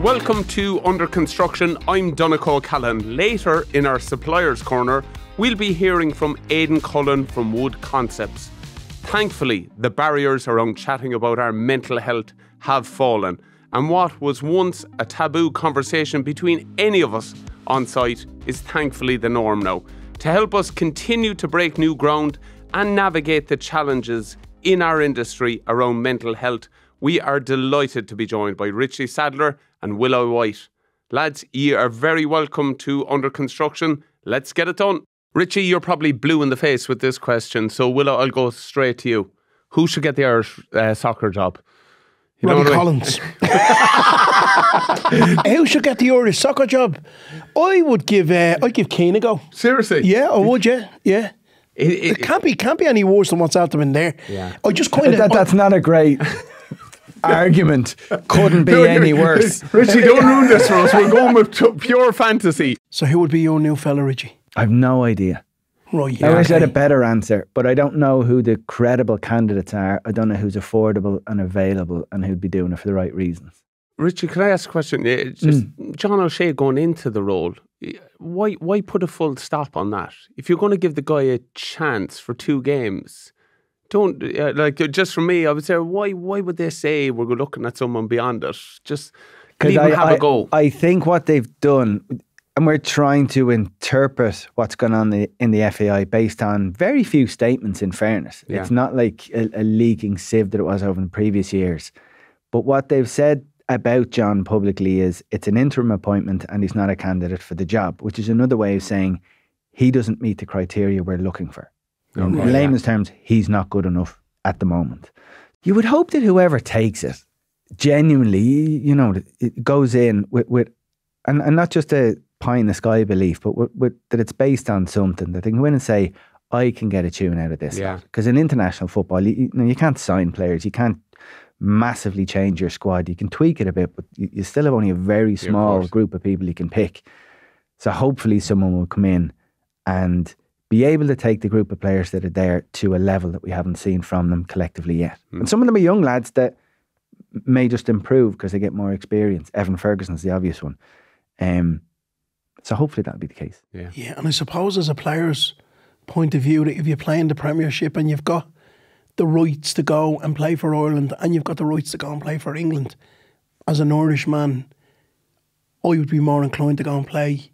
Welcome to Under Construction. I'm Donncha Callan. Later in our Suppliers Corner, we'll be hearing from Aidan Cullen from Wood Concepts. Thankfully, the barriers around chatting about our mental health have fallen, and what was once a taboo conversation between any of us on site is thankfully the norm now. To help us continue to break new ground and navigate the challenges in our industry around mental health, we are delighted to be joined by Richie Sadlier and Willa White. Lads, ye are very welcome to Under Construction. Let's get it done. Richie, you're probably blue in the face with this question, so Willa, I'll go straight to you. Who should get the Irish uh, soccer job? You know Robbie Collins. Who should get the Irish soccer job? I would give. Uh, I'd give Keane a go. Seriously? Yeah, I would. Yeah, yeah. It, it, it, can't be can't be any worse than what's out there in there. Yeah. I just kind of that, that's not a great argument. Couldn't be no, any worse. Richie, don't ruin this for us. We're going with pure fantasy. So who would be your new fella, Richie? I've no idea. Right, yeah, I wish okay. I had a better answer, but I don't know who the credible candidates are. I don't know who's affordable and available and who'd be doing it for the right reasons. Richie, can I ask a question? It's just mm. John O'Shea going into the role. Why why put a full stop on that? If you're going to give the guy a chance for two games, don't uh, like just for me. I would say why why would they say we're looking at someone beyond it? Just leave I, have I, a go. I think what they've done and we're trying to interpret what's going on in the, in the FAI based on very few statements, in fairness. Yeah. It's not like a, a, leaking sieve that it was over in previous years. But what they've said about John publicly is it's an interim appointment and he's not a candidate for the job, which is another way of saying he doesn't meet the criteria we're looking for. In layman's terms, he's not good enough at the moment. You would hope that whoever takes it genuinely, you know, it goes in with, with and, and not just a pie in the sky belief, but with, with, that it's based on something that they can go in and say, I can get a tune out of this. Yeah. Because in international football, you, you, know, you can't sign players, you can't massively change your squad. You can tweak it a bit, but you, you still have only a very small yeah, group of people you can pick. So hopefully, someone will come in and be able to take the group of players that are there to a level that we haven't seen from them collectively yet. Mm. And some of them are young lads that may just improve because they get more experience. Evan Ferguson's the obvious one. Um, so hopefully that'll be the case. Yeah. Yeah, and I suppose as a player's point of view, that if you play in the Premiership and you've got the rights to go and play for Ireland and you've got the rights to go and play for England, as an Irishman, I would be more inclined to go and play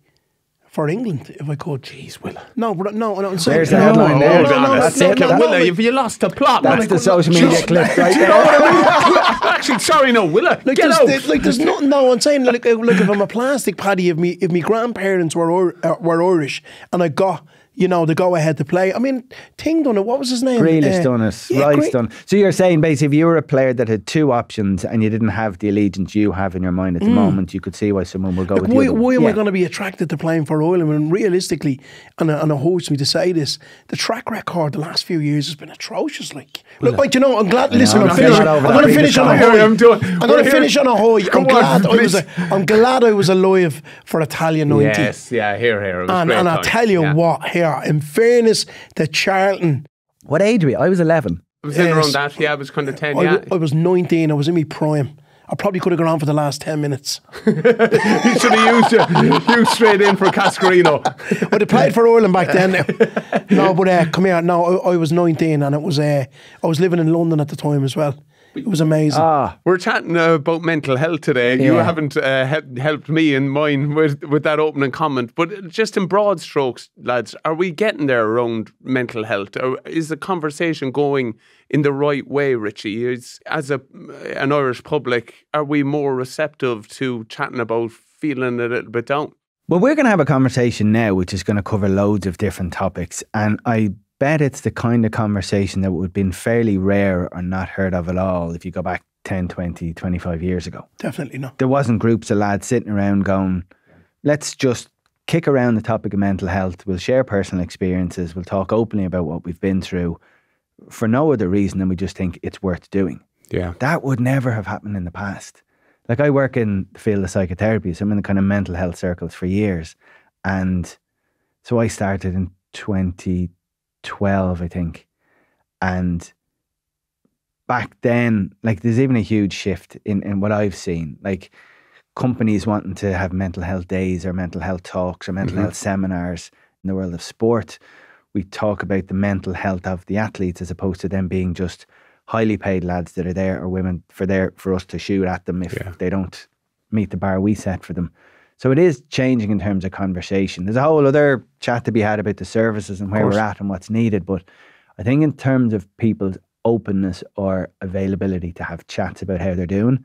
for England if I could. Jeez, Willa. No, but no, no, I'm saying. There's the headline there. No, no, that's it. No, Willa, you, you lost the plot. That's the social media clip right there. Actually, sorry, no, Willa, like get out. There, like, there's nothing. No, I'm saying, like, like if I'm a plastic paddy, if me, if my grandparents were uh, were Irish and I got you know, the go ahead to play. I mean, Ting done it. What was his name? Grealish uh, done it. Yeah, Rice done. So you're saying basically, if you were a player that had two options and you didn't have the allegiance you have in your mind at the mm. moment, you could see why someone would go like with why, Why am yeah. I going to be attracted to playing for Ireland? And realistically, and, and it hurts me to say this, the track record the last few years has been atrocious. Like, look, like you know, I'm glad. Listen, I'm, finishing, I'm going to finish on a high. I'm, doing, I'm going to finish on a high. I'm glad I was. A, I'm glad I was alive for Italia '90. Yes, yeah, here, here. and and I tell you what, here, in fairness fairness to Charlton. What age were you? I was 11. I was in around that, yeah. I was kind of 10, I, yeah. I was 19. I was in my prime. I probably could have gone on for the last 10 minutes. you should have used you, you straight in for Cascarino. I'd have played for Ireland back then. no, but uh, come here. No, I, I was 19 and it was, uh, I was living in London at the time as well. It was amazing. Ah, we're chatting uh, about mental health today. Yeah. You haven't uh, he- helped me in mine with with that opening comment, but just in broad strokes, lads, are we getting there around mental health? Or is the conversation going in the right way, Richie? Is as a an Irish public, are we more receptive to chatting about feeling a little bit down? Well, we're going to have a conversation now, which is going to cover loads of different topics, and I bet it's the kind of conversation that would have been fairly rare or not heard of at all if you go back 10, 20, 25 years ago. Definitely not. There wasn't groups of lads sitting around going, let's just kick around the topic of mental health. We'll share personal experiences. We'll talk openly about what we've been through for no other reason than we just think it's worth doing. Yeah. That would never have happened in the past. Like I work in the field of psychotherapy, so I'm in the kind of mental health circles for years. And so I started in 20, 12, I think. And back then, like there's even a huge shift in, in what I've seen. Like companies wanting to have mental health days or mental health talks or mental mm-hmm. health seminars in the world of sport. We talk about the mental health of the athletes as opposed to them being just highly paid lads that are there or women for there for us to shoot at them if yeah. they don't meet the bar we set for them. So it is changing in terms of conversation. There's a whole other chat to be had about the services and where we're at and what's needed. But I think in terms of people's openness or availability to have chats about how they're doing,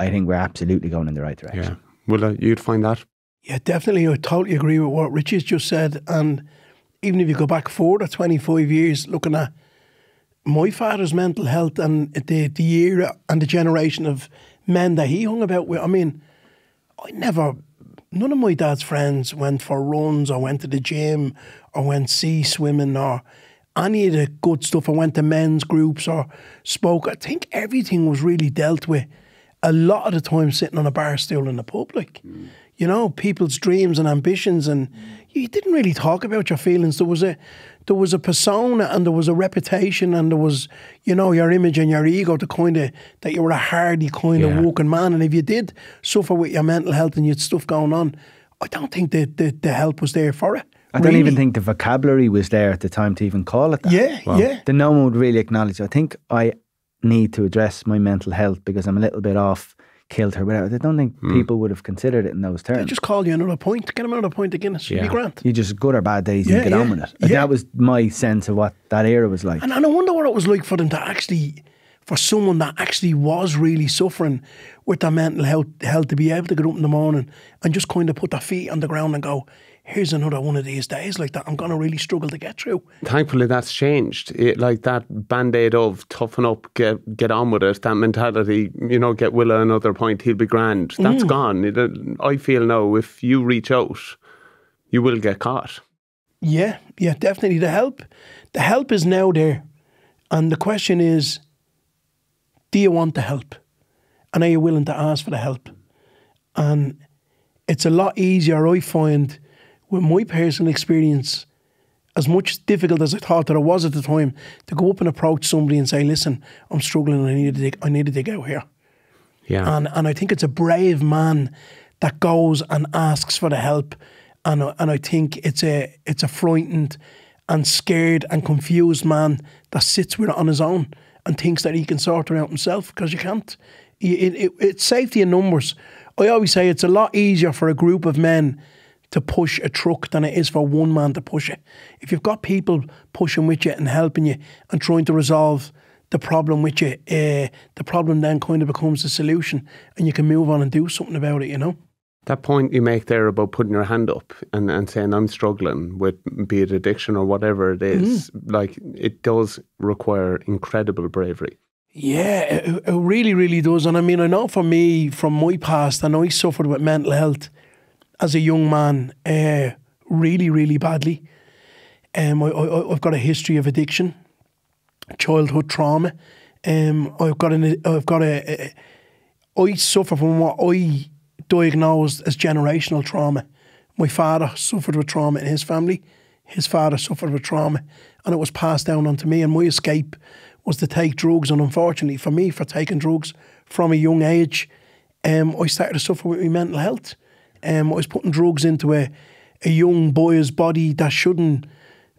I think we're absolutely going in the right direction. Yeah. Will uh, you'd find that? Yeah, definitely. I totally agree with what Richie's just said. And even if you go back forward or 25 years, looking at my father's mental health and the, the era and the generation of men that he hung about with, I mean, I never, none of my dad's friends went for runs or went to the gym or went sea swimming or any of the good stuff. I went to men's groups or spoke. I think everything was really dealt with a lot of the time sitting on a bar stool in the public. Mm. You know, people's dreams and ambitions, and you didn't really talk about your feelings. There was a there was a persona and there was a reputation and there was, you know, your image and your ego to kind of that you were a hardy kind yeah. of walking man. And if you did suffer with your mental health and you had stuff going on, I don't think the the, the help was there for it. I don't even think the vocabulary was there at the time to even call it that. Yeah, yeah. The no one would really acknowledge. I think I need to address my mental health because I'm a little bit off kilter, whatever. I don't think mm. people would have considered it in those terms. They just call you another point, get them another point of Guinness. Yeah. Be grand. You just good or bad days, yeah, you get yeah, on with it. Yeah. That was my sense of what that era was like. And, and I wonder what it was like for them to actually, for someone that actually was really suffering with their mental health, health to be able to get up in the morning and just kind of put their feet on the ground and go, here's another one of these days like that I'm going to really struggle to get through. Thankfully, that's changed. It, like that band aid of toughen up, get get on with it, that mentality, you know, get Willa another point, he'll be grand. That's mm. gone. It, uh, I feel now if you reach out, you will get caught. Yeah, yeah, definitely. The help, the help is now there. And the question is, do you want the help? And are you willing to ask for the help? And it's a lot easier, I find, with my personal experience, as much difficult as I thought that it was at the time, to go up and approach somebody and say, "Listen, I'm struggling. and I need to dig, I need to dig out here." Yeah, and and I think it's a brave man that goes and asks for the help, and and I think it's a it's a frightened and scared and confused man that sits with it on his own and thinks that he can sort it out himself because you can't. It, it, it's safety in numbers. I always say it's a lot easier for a group of men to push a truck than it is for one man to push it. If you've got people pushing with you and helping you and trying to resolve the problem with you, uh, the problem then kind of becomes the solution and you can move on and do something about it, you know? That point you make there about putting your hand up and, and saying, I'm struggling with be it addiction or whatever it is, mm. like it does require incredible bravery. Yeah, it, it really, really does. And I mean, I know for me, from my past, I know I suffered with mental health as a young man uh, really, really badly. Um, I, I, I've got a history of addiction, childhood trauma. Um, I've got an, I've got a, a, I suffer from what I diagnosed as generational trauma. My father suffered with trauma in his family. His father suffered with trauma, and it was passed down onto me. And my escape was to take drugs. And unfortunately for me, for taking drugs from a young age, um, I started to suffer with my mental health um, I was putting drugs into a, a young boy's body that shouldn't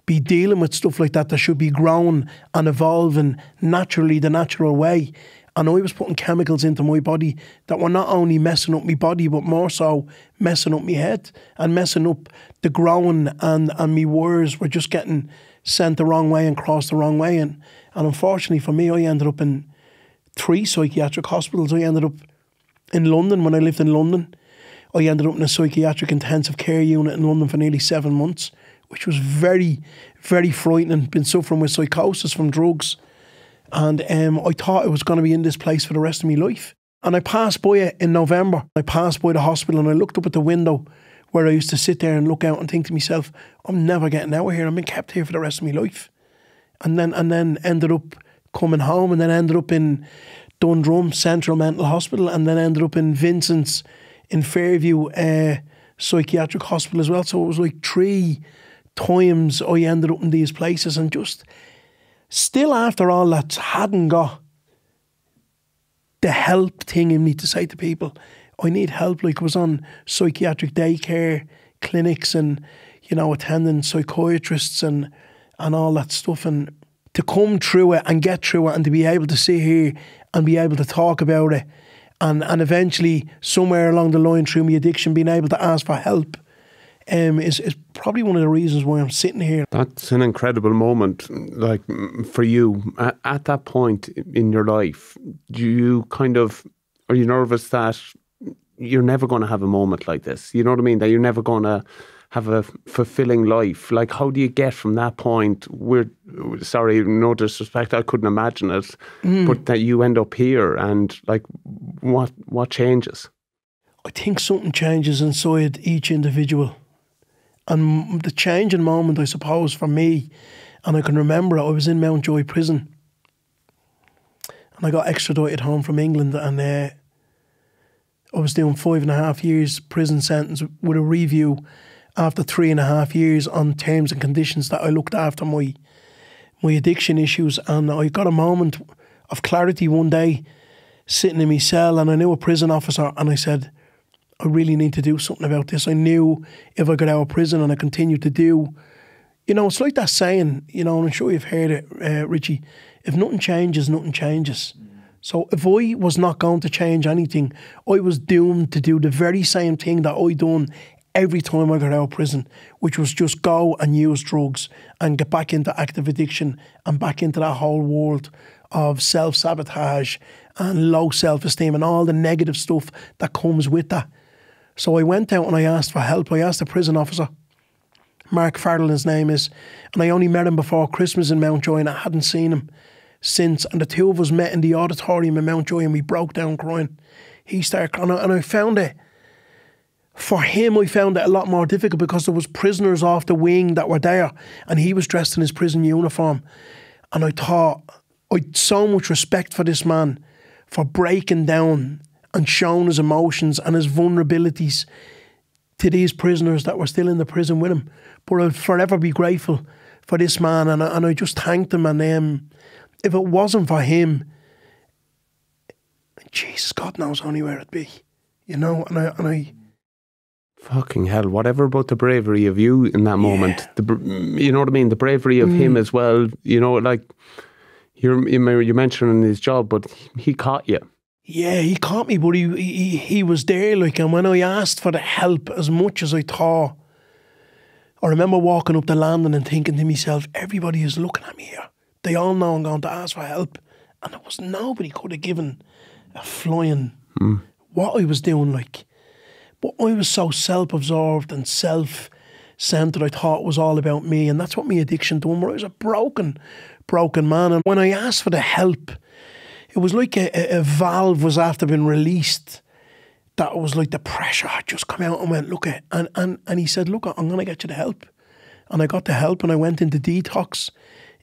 be dealing with stuff like that, that should be grown and evolving naturally the natural way. And I was putting chemicals into my body that were not only messing up my body, but more so messing up my head and messing up the growing and, and my words were just getting sent the wrong way and crossed the wrong way. And, and unfortunately for me, I ended up in three psychiatric hospitals. I ended up in London when I lived in London. I ended up in a psychiatric intensive care unit in London for nearly seven months, which was very, very frightening. Been suffering with psychosis from drugs. And um, I thought I was going to be in this place for the rest of my life. And I passed by it in November. I passed by the hospital and I looked up at the window where I used to sit there and look out and think to myself, I'm never getting out of here. I'm being kept here for the rest of my life. And then and then ended up coming home and then ended up in Dundrum Central Mental Hospital and then ended up in Vincent's in Fairview uh, Psychiatric Hospital as well. So it was like three times I ended up in these places and just still after all that hadn't got the help thing in me to say to people, I need help. Like I was on psychiatric daycare clinics and you know attending psychiatrists and and all that stuff and to come through it and get through it and to be able to sit here and be able to talk about it and and eventually somewhere along the line through my addiction being able to ask for help um, is, is probably one of the reasons why I'm sitting here. That's an incredible moment, like for you at, at that point in your life. Do you kind of are you nervous that you're never going to have a moment like this? You know what I mean? That you're never going to have a fulfilling life. Like, how do you get from that point? We're sorry, no disrespect, I couldn't imagine it, mm. but that you end up here and like, what what changes? I think something changes inside each individual, and the changing moment, I suppose, for me, and I can remember it. I was in Mountjoy prison, and I got extradited home from England, and. Uh, I was doing five and a half years prison sentence with a review after three and a half years on terms and conditions that I looked after my my addiction issues and I got a moment of clarity one day sitting in my cell and I knew a prison officer and I said, I really need to do something about this. I knew if I got out of prison and I continued to do, you know, it's like that saying, you know, and I'm sure you've heard it, uh, Richie, if nothing changes, nothing changes. So if I was not going to change anything, I was doomed to do the very same thing that I done every time I got out of prison, which was just go and use drugs and get back into active addiction and back into that whole world of self sabotage and low self esteem and all the negative stuff that comes with that. So I went out and I asked for help. I asked the prison officer, Mark Farrell, his name is, and I only met him before Christmas in Mountjoy and I hadn't seen him since. And the two of us met in the auditorium in Mountjoy and we broke down crying. He started crying and I found it for him, I found it a lot more difficult because there was prisoners off the wing that were there, and he was dressed in his prison uniform. And I thought, I had so much respect for this man for breaking down and showing his emotions and his vulnerabilities to these prisoners that were still in the prison with him. But I'll forever be grateful for this man, and I, and I just thanked him. And um, if it wasn't for him, Jesus, God knows only where it'd be, you know. And I and I Fucking hell! Whatever about the bravery of you in that moment, the you know what I mean, the bravery of mm. him as well. You know, like you're you mentioning his job, but he caught you. Yeah, he caught me, but he, he he was there. Like, and when I asked for the help as much as I thought, I remember walking up the landing and thinking to myself, everybody is looking at me here. They all know I'm going to ask for help, and there was nobody could have given a flying mm. what I was doing. Like, but I was so self absorbed and self centered, I thought it was all about me. And that's what my addiction done, where I was a broken, broken man. And when I asked for the help, it was like a, a valve was after being released. That was like the pressure had just come out and went, look at and, and and he said, Look, I'm gonna get you the help. And I got the help and I went into detox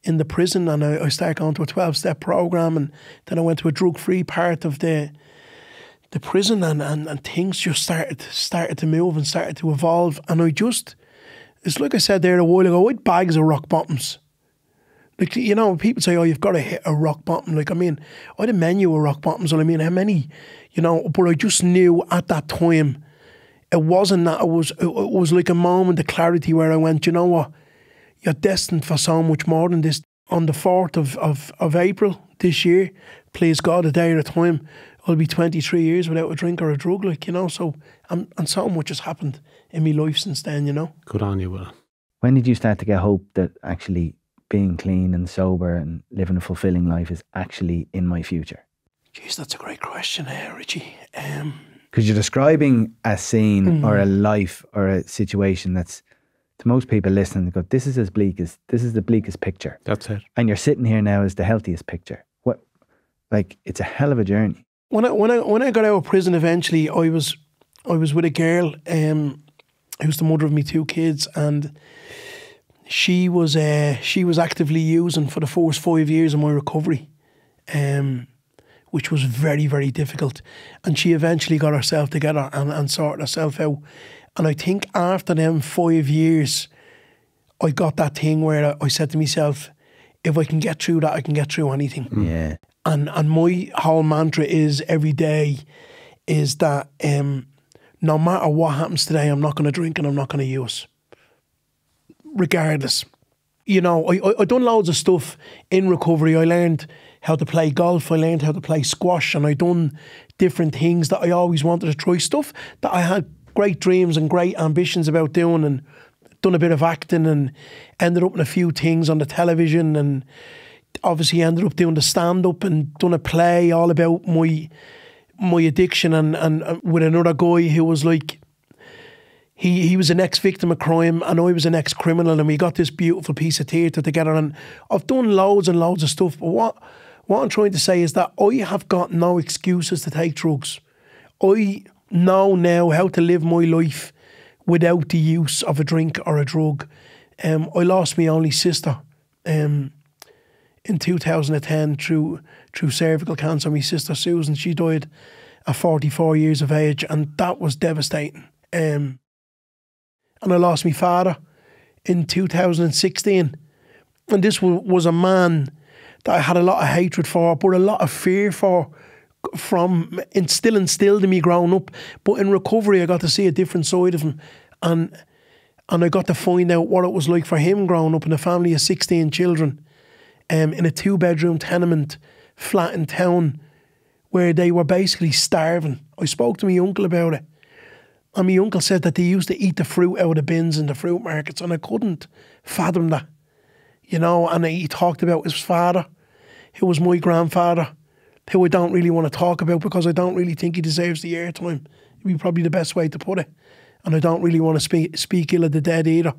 in the prison and I, I started going to a 12 step program and then I went to a drug free part of the the prison and, and, and things just started started to move and started to evolve. And I just, it's like I said there a while ago, I bags of rock bottoms. Like, you know, people say, oh, you've got to hit a rock bottom. Like, I mean, I had a menu of rock bottoms. And I mean, how many, you know, but I just knew at that time, it wasn't that, it was, it, it was like a moment of clarity where I went, you know what, you're destined for so much more than this. On the 4th of, of, of April this year, please God, a day at a time, I'll be 23 years without a drink or a drug, like, you know. So, and, and so much has happened in my life since then, you know. Good on you, Will. When did you start to get hope that actually being clean and sober and living a fulfilling life is actually in my future? Jeez, that's a great question, eh, Richie. Um, because you're describing a scene mm. or a life or a situation that's to most people listening go this is as bleak as this is the bleakest picture that's it and you're sitting here now as the healthiest picture what like it's a hell of a journey when I when I when I got out of prison eventually, I was I was with a girl um, who's the mother of me two kids, and she was uh, she was actively using for the first five years of my recovery, um, which was very very difficult, and she eventually got herself together and, and sorted herself out, and I think after them five years, I got that thing where I, I said to myself, if I can get through that, I can get through anything. Yeah. And and my whole mantra is every day, is that um, no matter what happens today, I'm not going to drink and I'm not going to use, regardless. You know, I, I I done loads of stuff in recovery. I learned how to play golf. I learned how to play squash, and I done different things that I always wanted to try. Stuff that I had great dreams and great ambitions about doing, and done a bit of acting, and ended up in a few things on the television, and obviously ended up doing the stand up and done a play all about my my addiction and, and, and with another guy who was like he he was an ex victim of crime and I was an ex criminal and we got this beautiful piece of theatre together and I've done loads and loads of stuff but what what I'm trying to say is that I have got no excuses to take drugs. I know now how to live my life without the use of a drink or a drug. Um, I lost my only sister um, in 2010 through through cervical cancer. My sister Susan, she died at 44 years of age, and that was devastating. Um, and I lost my father in 2016, and this was, a man that I had a lot of hatred for, but a lot of fear for. From still instilled in me growing up, but in recovery, I got to see a different side of him, and and I got to find out what it was like for him growing up in a family of sixteen children, um, in a two bedroom tenement flat in town where they were basically starving. I spoke to my uncle about it. And my uncle said that they used to eat the fruit out of the bins in the fruit markets, and I couldn't fathom that. You know, and he talked about his father, who was my grandfather, who I don't really want to talk about because I don't really think he deserves the airtime. It'd be probably the best way to put it. And I don't really want to speak speak ill of the dead either.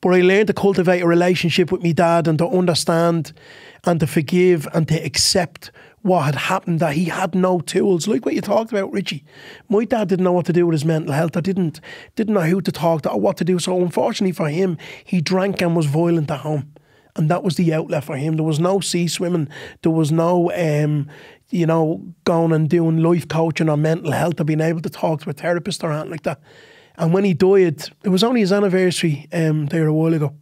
But I learned to cultivate a relationship with my dad and to understand and to forgive and to accept what had happened, that he had no tools. Like what you talked about, Richie. My dad didn't know what to do with his mental health. I didn't didn't know who to talk to or what to do. So unfortunately for him, he drank and was violent at home. And that was the outlet for him. There was no sea swimming. There was no um, you know, going and doing life coaching or mental health or being able to talk to a therapist or anything like that. And when he died, it was only his anniversary um, there a while ago.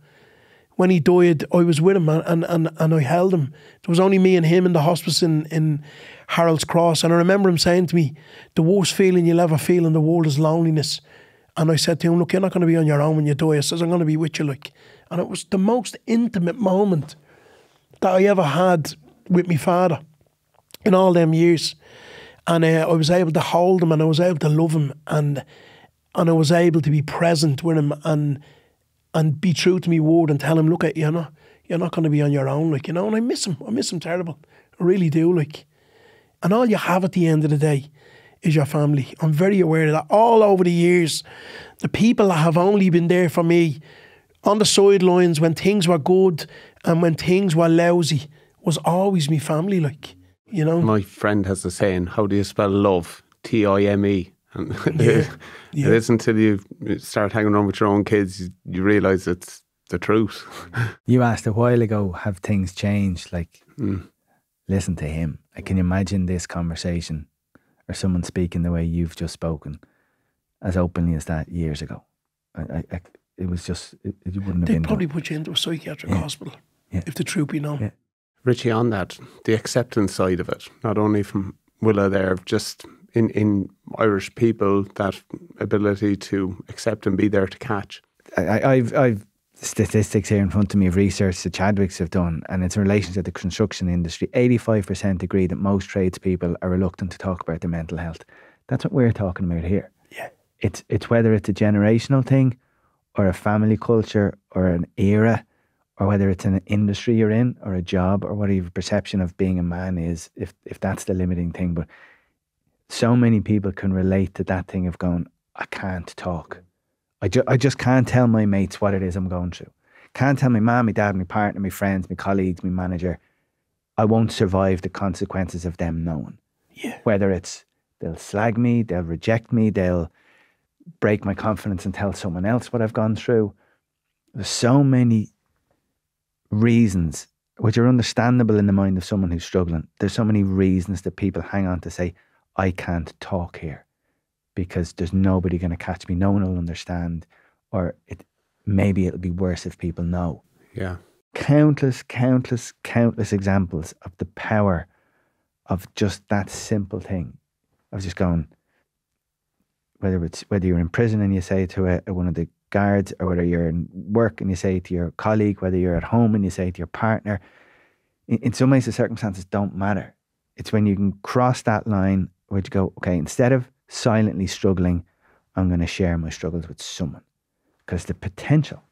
When he died, I was with him and, and, and I held him. There was only me and him in the hospice in, in Harold's Cross. And I remember him saying to me, The worst feeling you'll ever feel in the world is loneliness. And I said to him, Look, you're not going to be on your own when you die. I says, I'm going to be with you. Like. And it was the most intimate moment that I ever had with my father in all them years. And uh, I was able to hold him and I was able to love him. And and I was able to be present with him and and be true to me word and tell him, look at you know, you're not going to be on your own, like you know. And I miss him. I miss him terrible. I really do, like. And all you have at the end of the day is your family. I'm very aware of that. All over the years, the people that have only been there for me on the sidelines when things were good and when things were lousy was always me family, like you know. My friend has a saying: "How do you spell love? T I M E." Um, and Yeah, yeah. it isn't until you start hanging around with your own kids you, you realise it's the truth. You asked a while ago, have things changed? Like, mm. listen to him. Like, can you imagine this conversation or someone speaking the way you've just spoken as openly as that years ago? I, I, I, it was just, it, it wouldn't have They'd been. probably put you into a psychiatric hospital Yeah. if the truth be known. Yeah. Richie, on that, the acceptance side of it, not only from Willa there, just in, in Irish people, that ability to accept and be there to catch. I, I- I've, I've statistics here in front of me of research that Chadwicks have done, and it's in relation to the construction industry. 85% agree that most tradespeople are reluctant to talk about their mental health. That's what we're talking about here. Yeah. It's, it's whether it's a generational thing or a family culture or an era or whether it's an industry you're in or a job or what your perception of being a man is, if, if that's the limiting thing. But so many people can relate to that thing of going, I can't talk. I, ju- I just can't tell my mates what it is I'm going through. Can't tell my mum, my dad, my partner, my friends, my colleagues, my manager. I won't survive the consequences of them knowing. Yeah. Whether it's they'll slag me, they'll reject me, they'll break my confidence and tell someone else what I've gone through. There's so many reasons which are understandable in the mind of someone who's struggling. There's so many reasons that people hang on to say, I can't talk here because there's nobody going to catch me. No one will understand, or it maybe it'll be worse if people know. Yeah. Countless, countless, countless examples of the power of just that simple thing. I was just going, whether it's whether you're in prison and you say to a, a, one of the guards, or whether you're in work and you say to your colleague, whether you're at home and you say to your partner, in, in some ways the circumstances don't matter. It's when you can cross that line where you go, okay, instead of silently struggling, I'm going to share my struggles with someone because the potential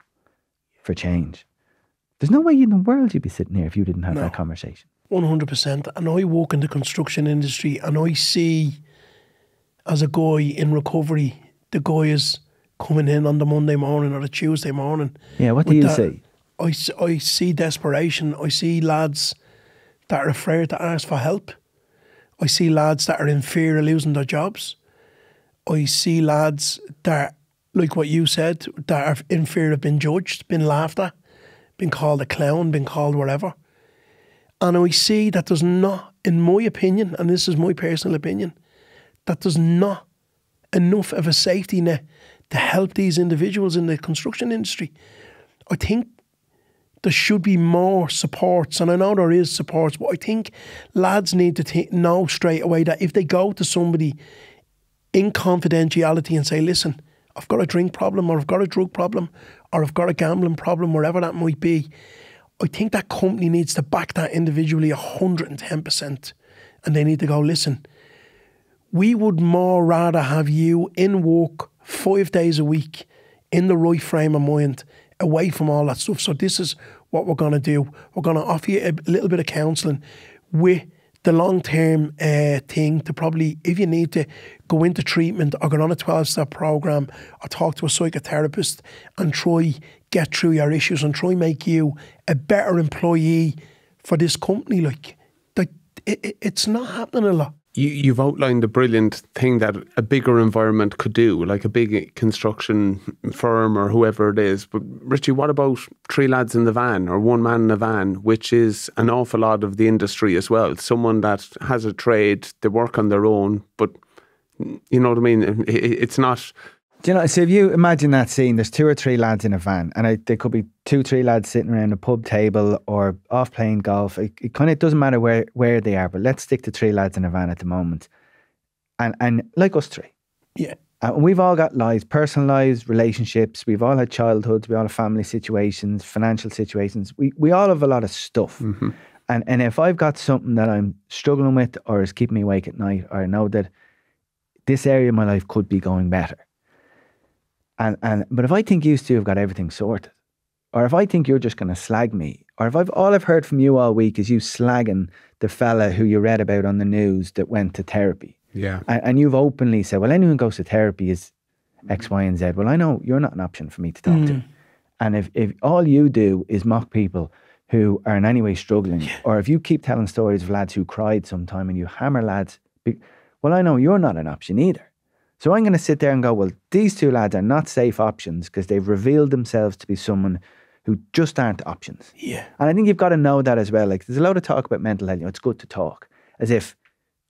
for change. There's no way in the world you'd be sitting here if you didn't have no, that conversation. 100%. And I work in the construction industry and I see as a guy in recovery, the guy is coming in on the Monday morning or the Tuesday morning. Yeah, what do you that, see? I, I see desperation. I see lads that are afraid to ask for help. I see lads that are in fear of losing their jobs. I see lads that, like what you said, that are in fear of being judged, being laughed at, being called a clown, being called whatever. And I see that there's not, in my opinion, and this is my personal opinion, that there's not enough of a safety net to help these individuals in the construction industry. I think there should be more supports, and I know there is supports, but I think lads need to know straight away that if they go to somebody in confidentiality and say, listen, I've got a drink problem, or I've got a drug problem, or I've got a gambling problem, wherever that might be, I think that company needs to back that individually 110%. And they need to go, listen, we would more rather have you in work five days a week in the right frame of mind, away from all that stuff. So this is what we're going to do. We're going to offer you a little bit of counselling with the long term uh, thing to probably, if you need to go into treatment or go on a 12 step program or talk to a psychotherapist and try get through your issues and try make you a better employee for this company. Like, that, it, it's not happening a lot you, you've outlined a brilliant thing that a bigger environment could do, like a big construction firm or whoever it is. But Richie, what about three lads in the van or one man in a van, which is an awful lot of the industry as well? Someone that has a trade, they work on their own, but you know what I mean? It's not do you know? So if you imagine that scene, there's two or three lads in a van, and I, there could be two, three lads sitting around a pub table or off playing golf. It, it kind of doesn't matter where where they are, but let's stick to three lads in a van at the moment, and and like us three, yeah. Uh, and we've all got lives, personal lives, relationships. We've all had childhoods. We all have family situations, financial situations. We we all have a lot of stuff. Mm-hmm. And and if I've got something that I'm struggling with or is keeping me awake at night, or I know that this area of my life could be going better and and but if I think you two have got everything sorted, or if I think you're just going to slag me, or if I've all I've heard from you all week is you slagging the fella who you read about on the news that went to therapy, yeah, and, and you've openly said, well, anyone who goes to therapy is X, Y, and Z. Well, I know you're not an option for me to talk mm. to, and if if all you do is mock people who are in any way struggling, yeah. or if you keep telling stories of lads who cried sometime and you hammer lads, well, I know you're not an option either. So I'm going to sit there and go, well, these two lads are not safe options because they've revealed themselves to be someone who just aren't options. Yeah. And I think you've got to know that as well. Like there's a lot of talk about mental health. You know, it's good to talk as if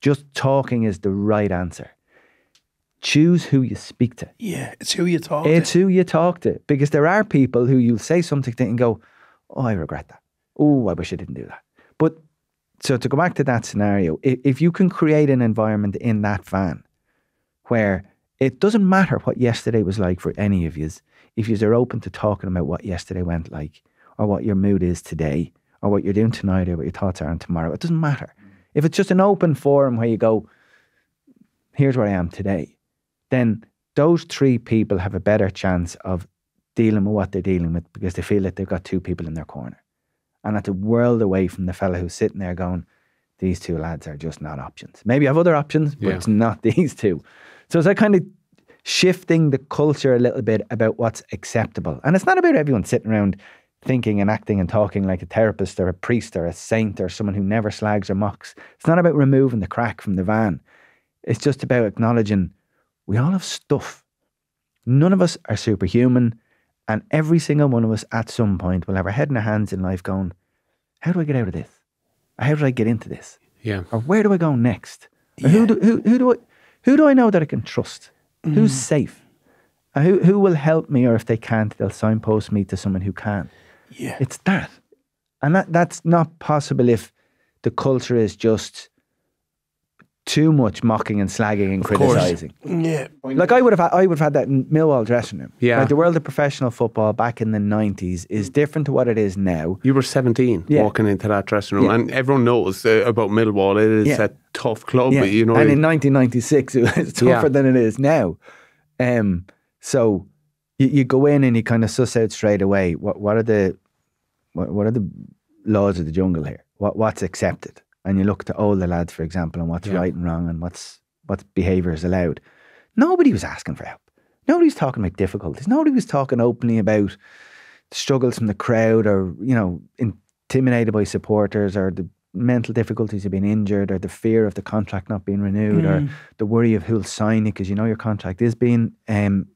just talking is the right answer. Choose who you speak to. Yeah, it's who you talk it's to. who you talk to. Because there are people who you'll say something to and go, oh, I regret that. Oh, I wish I didn't do that. But so to go back to that scenario, if you can create an environment in that van where it doesn't matter what yesterday was like for any of you if you are open to talking about what yesterday went like or what your mood is today or what you're doing tonight or what your thoughts are on tomorrow. It doesn't matter. Mm. If it's just an open forum where you go, here's where I am today, then those three people have a better chance of dealing with what they're dealing with because they feel that they've got two people in their corner. And that's a world away from the fella who's sitting there going, these two lads are just not options. Maybe I have other options, but yeah. it's not these two. So it's like kind of shifting the culture a little bit about what's acceptable. And it's not about everyone sitting around thinking and acting and talking like a therapist or a priest or a saint or someone who never slags or mocks. It's not about removing the crack from the van. It's just about acknowledging we all have stuff. None of us are superhuman. And every single one of us at some point will have our head in our hands in life going, How do I get out of this? How do I get into this? Yeah. Or where do I go next? Yeah. Who, do, who, who do I who do I know that I can trust? Mm. Who's safe? Uh, who who will help me, or if they can't, they'll signpost me to someone who can. Yeah, it's that, and that that's not possible if the culture is just too much mocking and slagging and criticising. Yeah. Like I would have, had, I would have had that in Millwall dressing room. Yeah. Like the world of professional football back in the nineties is different to what it is now. You were 17 Yeah. walking into that dressing room, Yeah. and everyone knows uh, about Millwall. It is Yeah. a tough club, Yeah. you know. and in 1996, it was tougher Yeah. than it is now. Um, so you, you go in and you kind of suss out straight away what what are the what, what are the laws of the jungle here? What what's accepted? And you look to the lads, for example, and what's Yeah. right and wrong, and what's what behaviour is allowed. Nobody was asking for help. Nobody was talking about difficulties. Nobody was talking openly about struggles from the crowd or you know intimidated by supporters or the mental difficulties of being injured or the fear of the contract not being renewed or the worry of who'll sign it because you know your contract is being um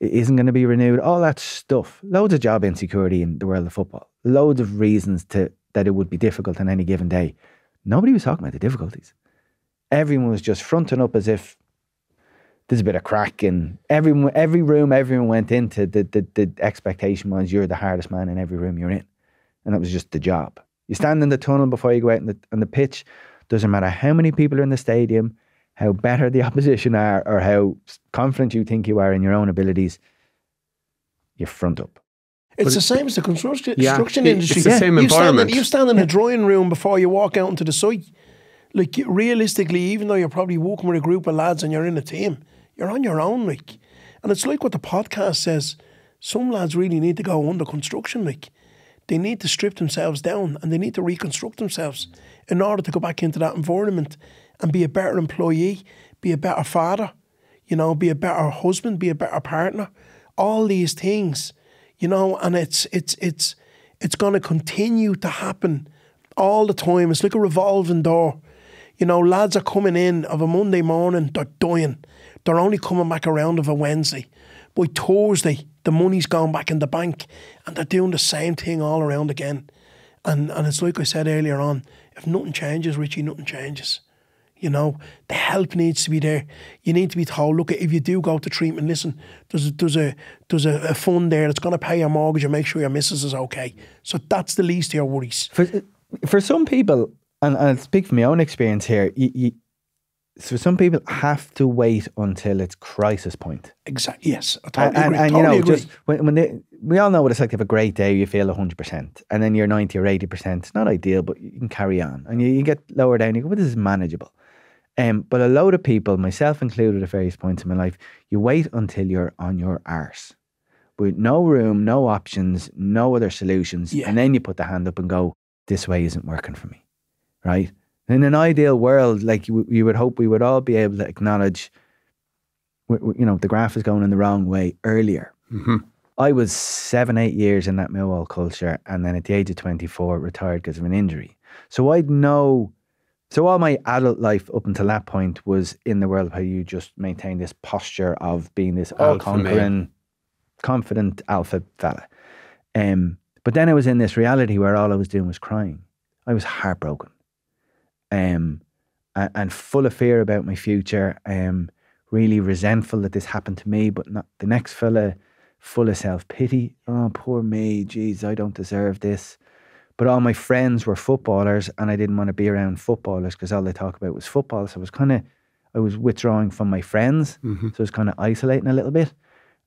isn't going to be renewed all that stuff loads of job insecurity in the world of football loads of reasons to that it would be difficult on any given day nobody was talking about the difficulties everyone was just fronting up as if there's a bit of crack and everyone every room everyone went into the, the the expectation was you're the hardest man in every room you're in and that was just the job. You stand in the tunnel before you go out on the, on the pitch. Doesn't matter how many people are in the stadium, how better the opposition are, or how confident you think you are in your own abilities. You front up. It's the same as the construction, Yeah, construction it- industry. it's the same you stand, environment. in, you stand in a drawing room before you walk out into the site. Like realistically, even though you're probably walking with a group of lads and you're in a team, you're on your own. Like, and it's like what the podcast says. Some lads really need to go under construction. Like, they need to strip themselves down and they need to reconstruct themselves in order to go back into that environment and be a better employee, be a better father, you know, be a better husband, be a better partner. All these things, you know, and it's it's it's it's going to continue to happen all the time. It's like a revolving door. You know, lads are coming in of a Monday morning, they're dying. They're only coming back around of a Wednesday. By Thursday, the money's gone back in the bank and they're doing the same thing all around again. And and it's like I said earlier on, if nothing changes, Richie, nothing changes. You know, the help needs to be there. You need to be told, look, if you do go to treatment, listen, there's a, there's a there's a, a fund there that's going to pay your mortgage and make sure your missus is okay. So that's the least of your worries. For for some people, and, and I'll speak from my own experience here, you, you, so some people have to wait until it's crisis point. Exactly. Yes, totally and, and, totally you know, agree. just when, when they, we all know what it's like to have a great day, you feel 100%, and then you're 90 or 80%. It's not ideal, but you can carry on. And you, you get lower down, you go, well, this is manageable. Um, but a load of people, myself included at various points in my life, you wait until you're on your arse with no room, no options, no other solutions. Yeah. And then you put the hand up and go, this way isn't working for me. Right? In an ideal world, like you, you would hope we would all be able to acknowledge, you know, the graph is going in the wrong way earlier. I was seven, eight years in that Millwall culture, and then at the age of 24, retired because of an injury. So I'd know. So all my adult life up until that point was in the world of how you just maintain this posture of being this all-conquering, confident alpha fella. Um, but then I was in this reality where all I was doing was crying. I was heartbroken, um, and, and full of fear about my future. Um, really resentful that this happened to me, but not the next fella. Full of self pity. Oh, poor me. Jeez, I don't deserve this. But all my friends were footballers, and I didn't want to be around footballers because all they talk about was football. So I was kind of, I was withdrawing from my friends. Mm-hmm. So I was kind of isolating a little bit.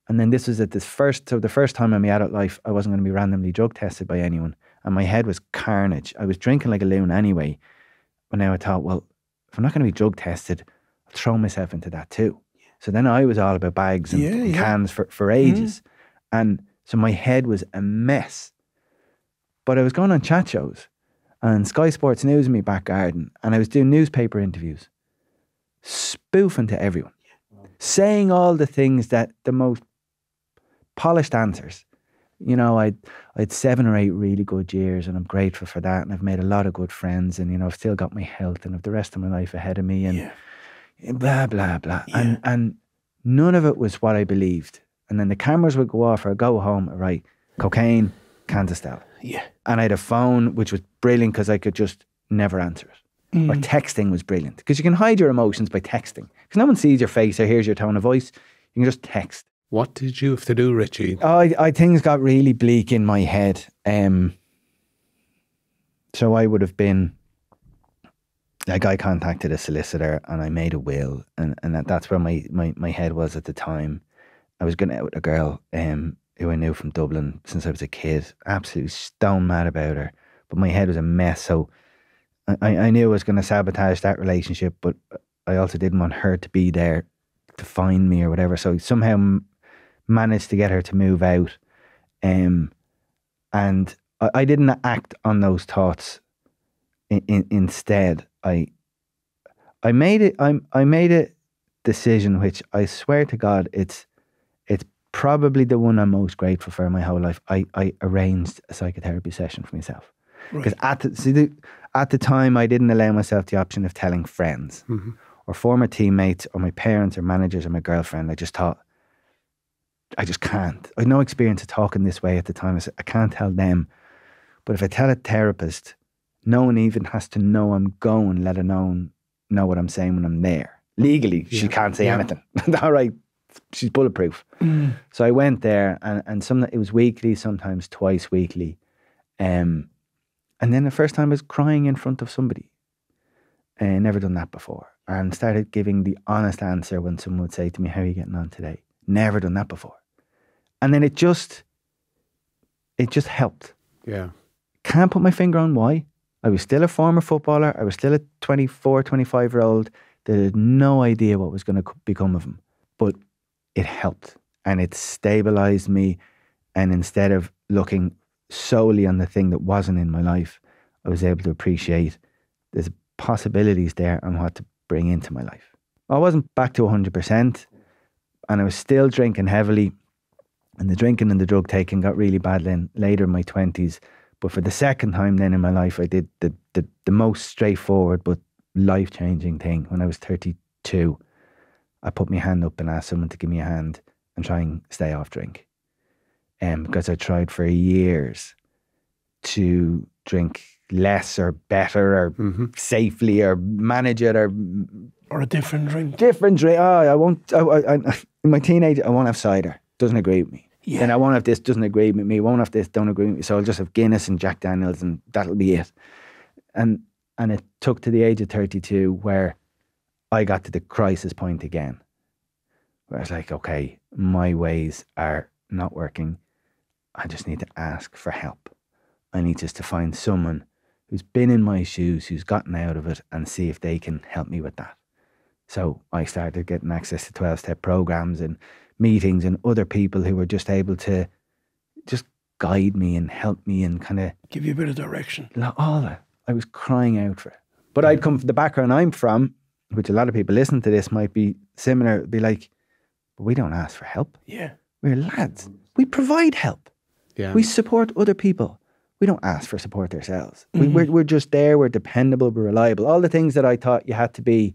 And then this was at this first, so the first time in my adult life, I wasn't going to be randomly drug tested by anyone. And my head was carnage. I was drinking like a loon anyway. But now I thought, well, if I'm not going to be drug tested, I'll throw myself into that too. So then I was all about bags and, Yeah, yeah. cans for, for ages. Mm. And so my head was a mess. But I was going on chat shows and Sky Sports News in my back garden and I was doing newspaper interviews, spoofing to everyone, saying all the things that the most polished answers. You know, I'd I'd seven or eight really good years and I'm grateful for that. And I've made a lot of good friends and you know, I've still got my health and I've the rest of my life ahead of me and Yeah. blah blah blah. And and none of it was what I believed. And then the cameras would go off or I'd go home, right, cocaine, cans of Stella. Yeah. And I had a phone which was brilliant because I could just never answer it. Or texting was brilliant because you can hide your emotions by texting. Because no one sees your face or hears your tone of voice. You can just text. What did you have to do, Richie? Oh, I, I things got really bleak in my head. Um, so I would have been like I contacted a solicitor and I made a will, and and that, that's where my, my my head was at the time. I was going out with a girl um, who I knew from Dublin since I was a kid. Absolutely stone mad about her, but my head was a mess. So I, I knew I was going to sabotage that relationship, but I also didn't want her to be there to find me or whatever. So somehow managed to get her to move out. Um, and I, I didn't act on those thoughts. In, in, instead, I I made it. I I made a decision which I swear to God, it's it's probably the one I'm most grateful for in my whole life. I I arranged a psychotherapy session for myself because right. at the, see the, at the time I didn't allow myself the option of telling friends mm-hmm. or former teammates or my parents or managers or my girlfriend. I just thought I just can't. I had no experience of talking this way at the time. I said, I can't tell them. But if I tell a therapist, no one even has to know I'm going, let alone know what I'm saying when I'm there. Legally, yeah. she can't say yeah. anything. All right, she's bulletproof. Mm. So I went there, and and some it was weekly, sometimes twice weekly, um, and then the first time I was crying in front of somebody. Uh, never done that before, and started giving the honest answer when someone would say to me, "How are you getting on today?" Never done that before. And then it just, it just helped. Yeah. Can't put my finger on why. I was still a former footballer. I was still a 24, 25 year old that had no idea what was going to become of him. But it helped and it stabilized me. And instead of looking solely on the thing that wasn't in my life, I was able to appreciate there's possibilities there and what to bring into my life. I wasn't back to 100%, and I was still drinking heavily and the drinking and the drug taking got really bad then later in my 20s. But for the second time then in my life, I did the, the, the most straightforward but life changing thing when I was 32. I put my hand up and asked someone to give me a hand and try and stay off drink. Um, because I tried for years to drink less or better or mm-hmm. safely or manage it or or a different drink. Different drink. Oh, I won't. I, I, I, in my teenage, I won't have cider doesn't agree with me. Yeah. Then I won't have this, doesn't agree with me. Won't have this, don't agree with me. So I'll just have Guinness and Jack Daniels and that'll be it. And and it took to the age of 32 where I got to the crisis point again. Where I was like, okay, my ways are not working. I just need to ask for help. I need just to find someone who's been in my shoes, who's gotten out of it, and see if they can help me with that. So I started getting access to 12 step programs and meetings and other people who were just able to just guide me and help me and kind of give you a bit of direction. All that. I was crying out for it. But I'd come from the background I'm from, which a lot of people listen to this might be similar, be like, but we don't ask for help. Yeah. We're lads. We provide help. Yeah. We support other people. We don't ask for support ourselves. Mm-hmm. We, we're, we're just there. We're dependable. We're reliable. All the things that I thought you had to be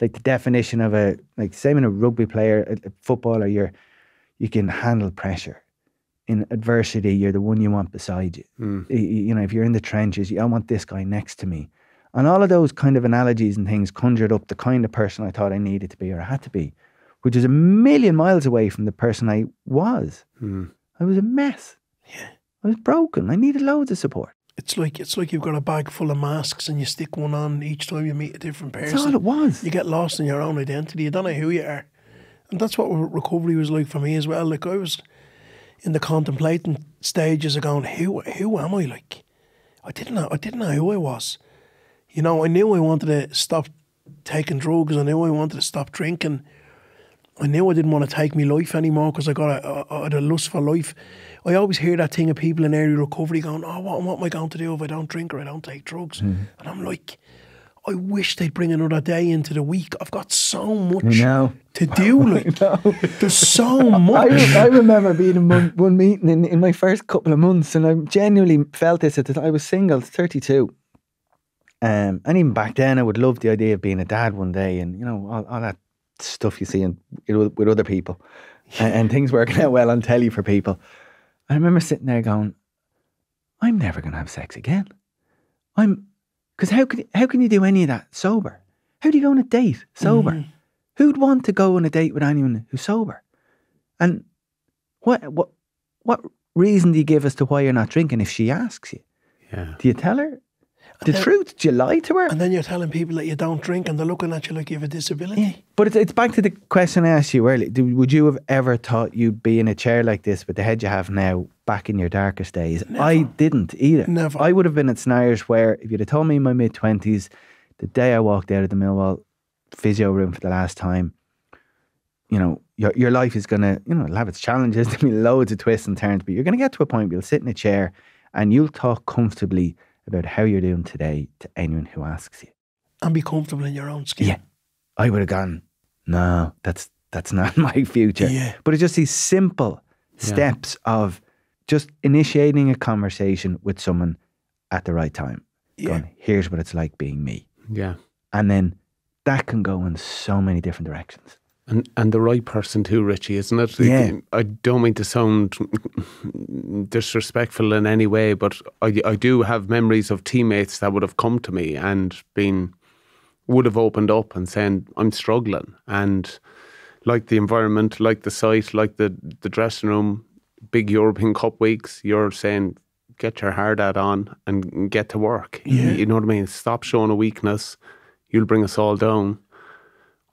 like the definition of a like same in a rugby player, a, a footballer, you're you can handle pressure. In adversity, you're the one you want beside you. Mm. you. You know, if you're in the trenches, you, I want this guy next to me. And all of those kind of analogies and things conjured up the kind of person I thought I needed to be or I had to be, which is a million miles away from the person I was. Mm. I was a mess. Yeah. I was broken. I needed loads of support. It's like it's like you've got a bag full of masks and you stick one on each time you meet a different person. That's all it was. You get lost in your own identity. You don't know who you are, and that's what recovery was like for me as well. Like I was in the contemplating stages of going, who who am I? Like I didn't know I didn't know who I was. You know, I knew I wanted to stop taking drugs. I knew I wanted to stop drinking. I knew I didn't want to take my life anymore because I got a, a, a lust for life. I always hear that thing of people in early recovery going, "Oh, what, what am I going to do if I don't drink or I don't take drugs?" Mm. And I'm like, I wish they'd bring another day into the week. I've got so much to do. Like, there's so much. I, I remember being in one, one meeting in, in my first couple of months, and I genuinely felt this at the time. I was single, 32. Um, and even back then, I would love the idea of being a dad one day, and you know all, all that stuff you see in, with other people, and, and things working out well on telly for people. I remember sitting there going, I'm never going to have sex again. I'm, because how can, how can you do any of that sober? How do you go on a date sober? Mm-hmm. Who'd want to go on a date with anyone who's sober? And what, what, what reason do you give as to why you're not drinking if she asks you? Yeah. Do you tell her? The then- truth. Do you lie to her? And then you're telling people that you don't drink and they're looking at you like you have a disability. But it's, it's back to the question I asked you earlier. Would you have ever thought you'd be in a chair like this with the head you have now back in your darkest days? I didn't either. Never. I would have been at scenarios where if you'd have told me in my mid 20s, the day I walked out of the Millwall physio room for the last time, you know, your, your life is going to, you know, it'll have its challenges, there'll be loads of twists and turns, but you're going to get to a point where you'll sit in a chair and you'll talk comfortably about how you're doing today to anyone who asks you. And be comfortable in your own skin. Yeah. I would have gone, no, that's that's not my future. Yeah. But it's just these simple steps of just initiating a conversation with someone at the right time. Yeah. Going, here's what it's like being me. Yeah. And then that can go in so many different directions. And and the right person too, Richie, isn't it? Yeah. I don't mean to sound disrespectful in any way, but I I do have memories of teammates that would have come to me and been would have opened up and saying, I'm struggling and like the environment, like the site, like the the dressing room, big European Cup weeks, you're saying get your hard hat on and get to work. Yeah. You know what I mean? Stop showing a weakness. You'll bring us all down.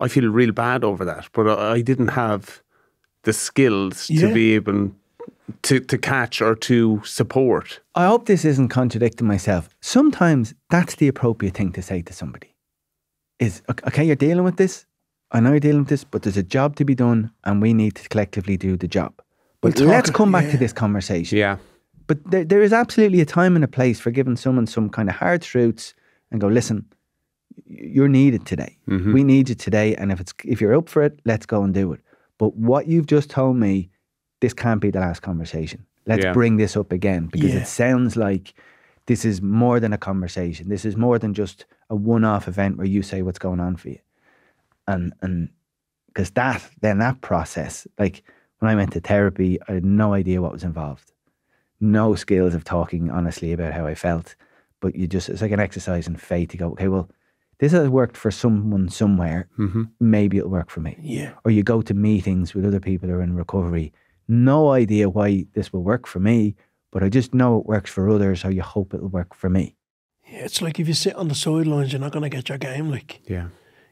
I feel real bad over that, but I didn't have the skills Yeah. to be able to to catch or to support. I hope this isn't contradicting myself. Sometimes that's the appropriate thing to say to somebody. Is "Ok- okay, you're dealing with this. I know you're dealing with this, but there's a job to be done, and we need to collectively do the job. But We'll let's come back to this conversation. Yeah, But there, there is absolutely a time and a place for giving someone some kind of hard truths and go, listen, you're needed today. Mm-hmm. We need you today, and if it's if you're up for it, let's go and do it. But what you've just told me, this can't be the last conversation. Let's Yeah. bring this up again because Yeah. it sounds like this is more than a conversation. This is more than just a one-off event where you say what's going on for you, and and because that then that process, like when I went to therapy, I had no idea what was involved no skills of talking honestly about how I felt. But you just, it's like an exercise in faith to go, okay, well, this has worked for someone somewhere. Maybe it'll work for me. Yeah. Or you go to meetings with other people who are in recovery. No idea why this will work for me, but I just know it works for others. So you hope it'll work for me. Yeah, It's like if you sit on the sidelines, you're not going to get your game. Like, yeah,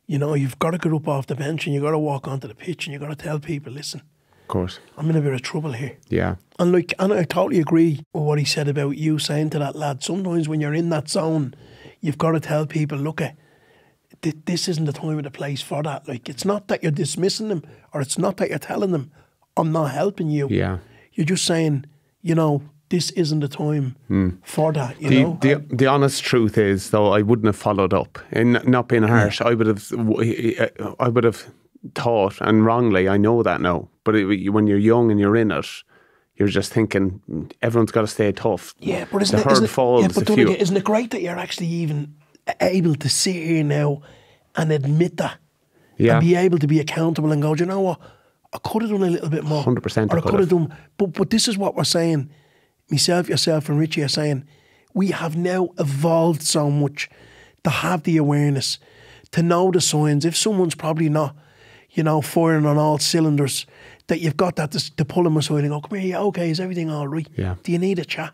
you know, you've got to get up off the bench and you've got to walk onto the pitch and you've got to tell people, listen, of course. I'm in a bit of trouble here. Yeah, And like, and I totally agree with what he said about you saying to that lad. Sometimes when you're in that zone, you've got to tell people, look, eh, th- this isn't the time or the place for that. Like, it's not that you're dismissing them, or it's not that you're telling them, I'm not helping you. yeah. You're just saying, you know, this isn't the time hmm. for that. You The, know, the, the honest truth is, though, I wouldn't have followed up. And not being harsh, I would have, uh, I would have thought, and wrongly, I know that now. But it, when you're young and you're in it, you're just thinking everyone's got to stay tough. Yeah, but isn't the it, herd isn't it, falls. yeah, but if don't you, isn't it great that you're actually even able to sit here now and admit that Yeah. and be able to be accountable and go, "Do you know what, I could have done a little bit more, 100% or I could have. done." But but this is what we're saying. Myself, yourself, and Richie are saying we have now evolved so much to have the awareness, to know the signs. If someone's probably not, you know, firing on all cylinders, that you've got that to, to pull them aside and go, "Come here, okay, is everything all right? Yeah. Do you need a chat?"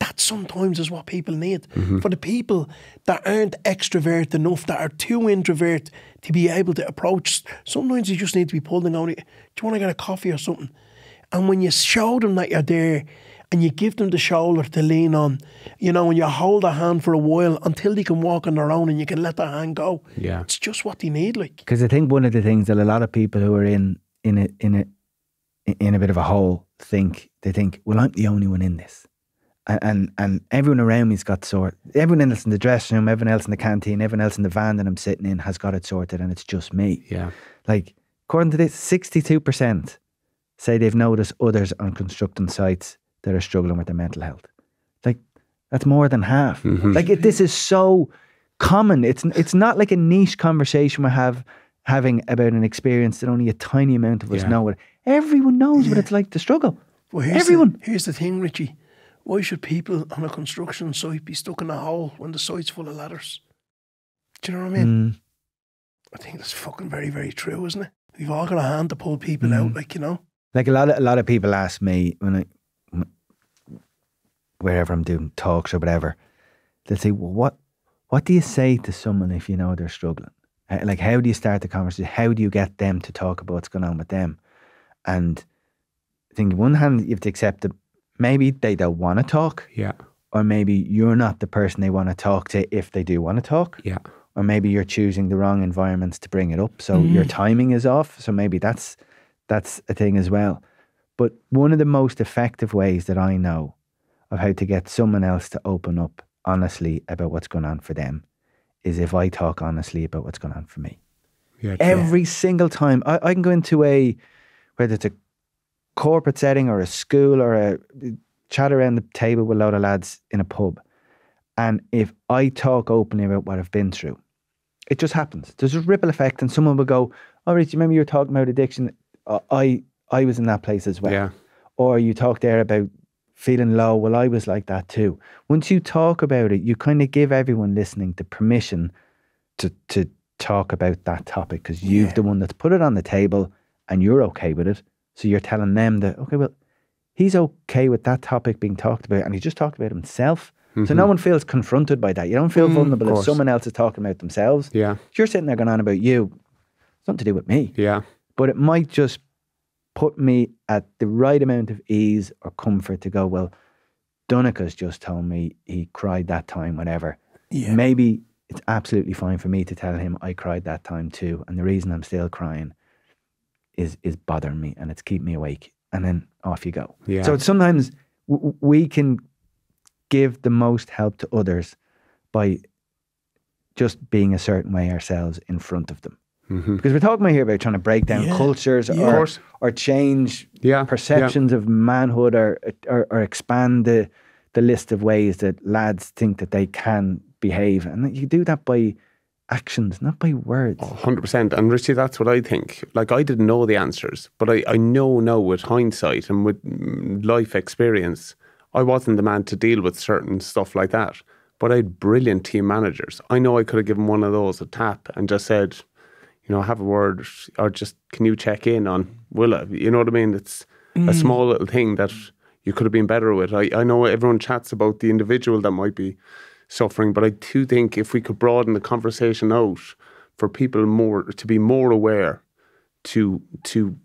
That sometimes is what people need. Mm-hmm. For the people that aren't extrovert enough, that are too introvert to be able to approach, sometimes you just need to be pulled and going, Do you want to get a coffee or something? And when you show them that you're there and you give them the shoulder to lean on, you know, and you hold a hand for a while until they can walk on their own and you can let their hand go. Yeah. It's just what they need, like. Because I think one of the things that a lot of people who are in in a in a in a bit of a hole think they think, well, I'm the only one in this, and and, and everyone around me's got sort. Everyone else in the dressing room, everyone else in the canteen, everyone else in the van that I'm sitting in has got it sorted, and it's just me. yeah, Like according to this, sixty-two percent say they've noticed others on construction sites that are struggling with their mental health. Like that's more than half. Mm-hmm. Like it, this is so common. It's it's not like a niche conversation we have having about an experience that only a tiny amount of us Yeah. know. It everyone knows what it's like to struggle. Well, here's everyone. The, here's the thing, Richie. Why should people on a construction site be stuck in a hole when the site's full of ladders? Do you know what I mean? Mm, I think that's fucking very, very true, isn't it? We've all got a hand to pull people Mm. out, like, you know? like a lot of a lot of people ask me when I wherever I'm doing talks or whatever, they'll say, well, what, what do you say to someone if you know they're struggling? Uh, Like, how do you start the conversation? How do you get them to talk about what's going on with them? And I think on one hand, you have to accept that maybe they don't want to talk, Yeah. or maybe you're not the person they want to talk to if they do want to talk, Yeah. or maybe you're choosing the wrong environments to bring it up. So mm-hmm. your timing is off. So maybe that's that's a thing as well. But one of the most effective ways that I know of how to get someone else to open up honestly about what's going on for them is if I talk honestly about what's going on for me. Yeah. Every single time I, I can go into a whether it's a corporate setting or a school or a chat around the table with a load of lads in a pub. And if I talk openly about what I've been through, it just happens. There's a ripple effect, and someone will go, oh, "All right, do you remember you were talking about addiction? I I was in that place as well." Yeah. Or you talked there about feeling low. Well, I was like that too. Once you talk about it, you kind of give everyone listening the permission to to talk about that topic because you've Yeah. the one that's put it on the table and you're okay with it. So you're telling them that okay, well, he's okay with that topic being talked about, and he just talked about himself. So no mm-hmm. one feels confronted by that. You don't feel mm, vulnerable if someone else is talking about themselves. Yeah. If you're sitting there going on about you, it's nothing to do with me Yeah. but it might just put me at the right amount of ease or comfort to go, well, Donncha's just told me he cried that time, whatever. Yeah. Maybe it's absolutely fine for me to tell him I cried that time too. And the reason I'm still crying is is bothering me and it's keeping me awake. And then off you go. Yeah. So sometimes we can give the most help to others by just being a certain way ourselves in front of them. Mm-hmm. Because we're talking about here about trying to break down Yeah, cultures yeah. Or, or change Yeah. perceptions of manhood or, or or expand the the list of ways that lads think that they can behave. And you do that by actions, not by words. Hundred percent, and Richie, that's what I think. Like I didn't know the answers, but I, I know now with hindsight and with mm, life experience, I wasn't the man to deal with certain stuff like that. But I had brilliant team managers. I know I could have given one of those a tap and just said, you know, have a word or just can you check in on Willa? You know what I mean? It's a small little thing that you could have been better with. I, I know everyone chats about the individual that might be suffering, but I do think if we could broaden the conversation out for people more to be more aware, to to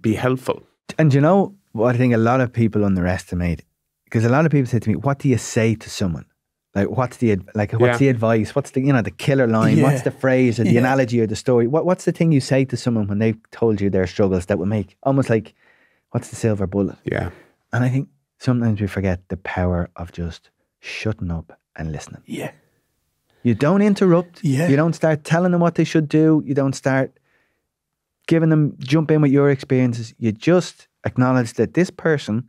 be helpful. And you know what I think a lot of people underestimate? Because a lot of people say to me, What do you say to someone? Like what's the like what's Yeah. the advice? What's the you know the killer line? What's the phrase or the Yeah. analogy or the story? What what's the thing you say to someone when they've told you their struggles that would make almost like what's the silver bullet? Yeah, And I think sometimes we forget the power of just shutting up and listening. Yeah. You don't interrupt. Yeah. You don't start telling them what they should do. You don't start giving them jump in with your experiences. You just acknowledge that this person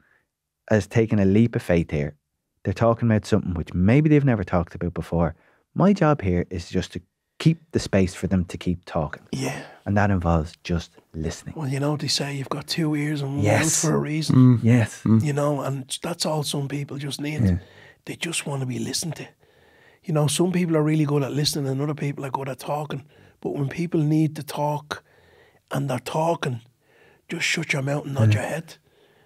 has taken a leap of faith here. They're talking about something which maybe they've never talked about before. My job here is just to keep the space for them to keep talking. Yeah. And that involves just listening. Well, you know what they say, you've got two ears and one Yes. mouth for a reason. Mm. Yes. Mm. You know, and that's all some people just need. They just want to be listened to. You know, some people are really good at listening and other people are good at talking. But when people need to talk and they're talking, just shut your mouth and nod mm. your head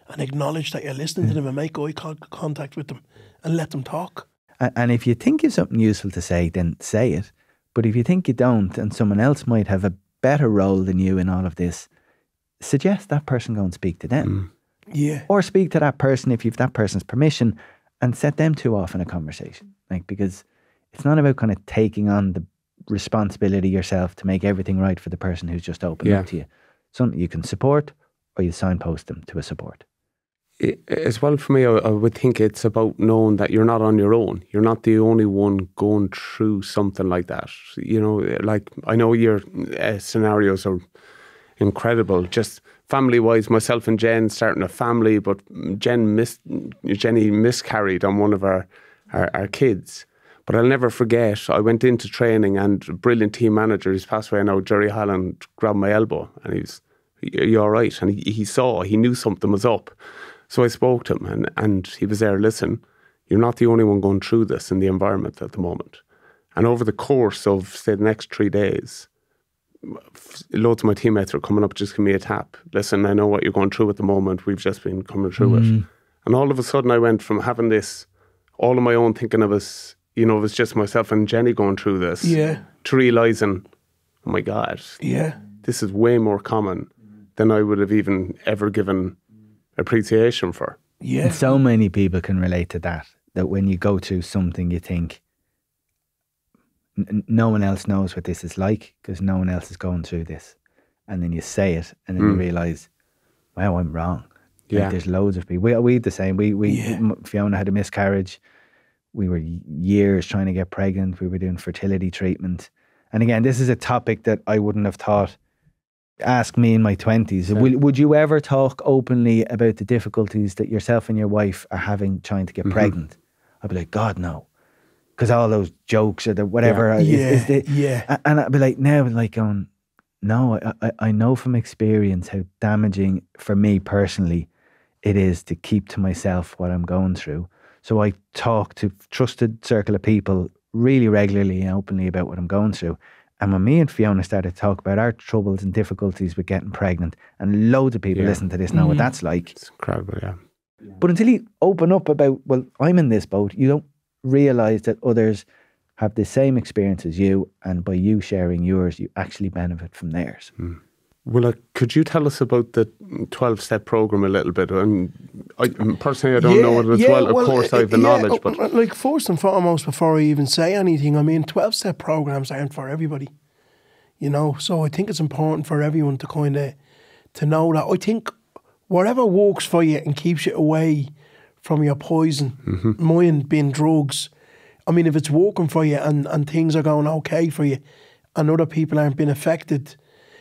and acknowledge that you're listening to mm. them and make eye con- contact with them and let them talk. A- And if you think you've something useful to say, then say it. But if you think you don't, and someone else might have a better role than you in all of this, suggest that person go and speak to them. Mm. Yeah. Or speak to that person if you've that person's permission and set them too off in a conversation. Like, because it's not about kind of taking on the responsibility yourself to make everything right for the person who's just opened Yeah. up to you. Something you can support or you signpost them to a support. I- as well for me, I, I would think it's about knowing that you're not on your own. You're not the only one going through something like that. You know, like I know your uh, scenarios are incredible. Just family wise, myself and Jen starting a family, but Jen missed Jenny miscarried on one of our, our our kids. But I'll never forget. I went into training and a brilliant team manager, who's passed away now, Jerry Holland, grabbed my elbow and he was, "Are you all right?" And he, he saw, he knew something was up. So I spoke to him and, and he was there, listen, you're not the only one going through this in the environment at the moment. And over the course of, say, the next three days, loads of my teammates are coming up, just give me a tap. Listen, I know what you're going through at the moment. We've just been coming through it. Mm. And all of a sudden, I went from having this, all of my own thinking of us, you know, it was just myself and Jenny going through this. Yeah. To realizing, oh my God, Yeah. this is way more common than I would have even ever given appreciation for. Yeah. And so many people can relate to that. That when you go through something, you think "N- no one else knows what this is like because no one else is going through this, and then you say it, and then you mm. realize, wow, I'm wrong. Like, Yeah. there's loads of people. We we the same. We we Yeah. M- Fiona had a miscarriage. We were years trying to get pregnant. We were doing fertility treatment, and again, this is a topic that I wouldn't have thought. Ask me in my twenties. Will, would you ever talk openly about the difficulties that yourself and your wife are having trying to get mm-hmm. pregnant? I'd be like, God, no, because all those jokes or the whatever. Uh, is- Yeah. is the- Yeah. and I'd be like, now, like going, no, I, I, I know from experience how damaging for me personally it is to keep to myself what I'm going through. So I talk to trusted circle of people really regularly and openly about what I'm going through. And when me and Fiona started to talk about our troubles and difficulties with getting pregnant, and loads of people Yeah. listen to this know what mm-hmm. that's like. It's incredible, yeah. But until you open up about, well, I'm in this boat, you don't realize that others have the same experience as you, and by you sharing yours, you actually benefit from theirs. Well, uh, could you tell us about the 12 step program a little bit? And I, personally, I don't know it as well. Of course, I have the uh, yeah, knowledge, uh, but like first and foremost, before I even say anything, I mean, twelve step programs aren't for everybody, you know. So I think it's important for everyone to kind of to know that. I think whatever works for you and keeps you away from your poison, Mm-hmm. mine being drugs. I mean, if it's working for you and, and things are going okay for you, and other people aren't being affected,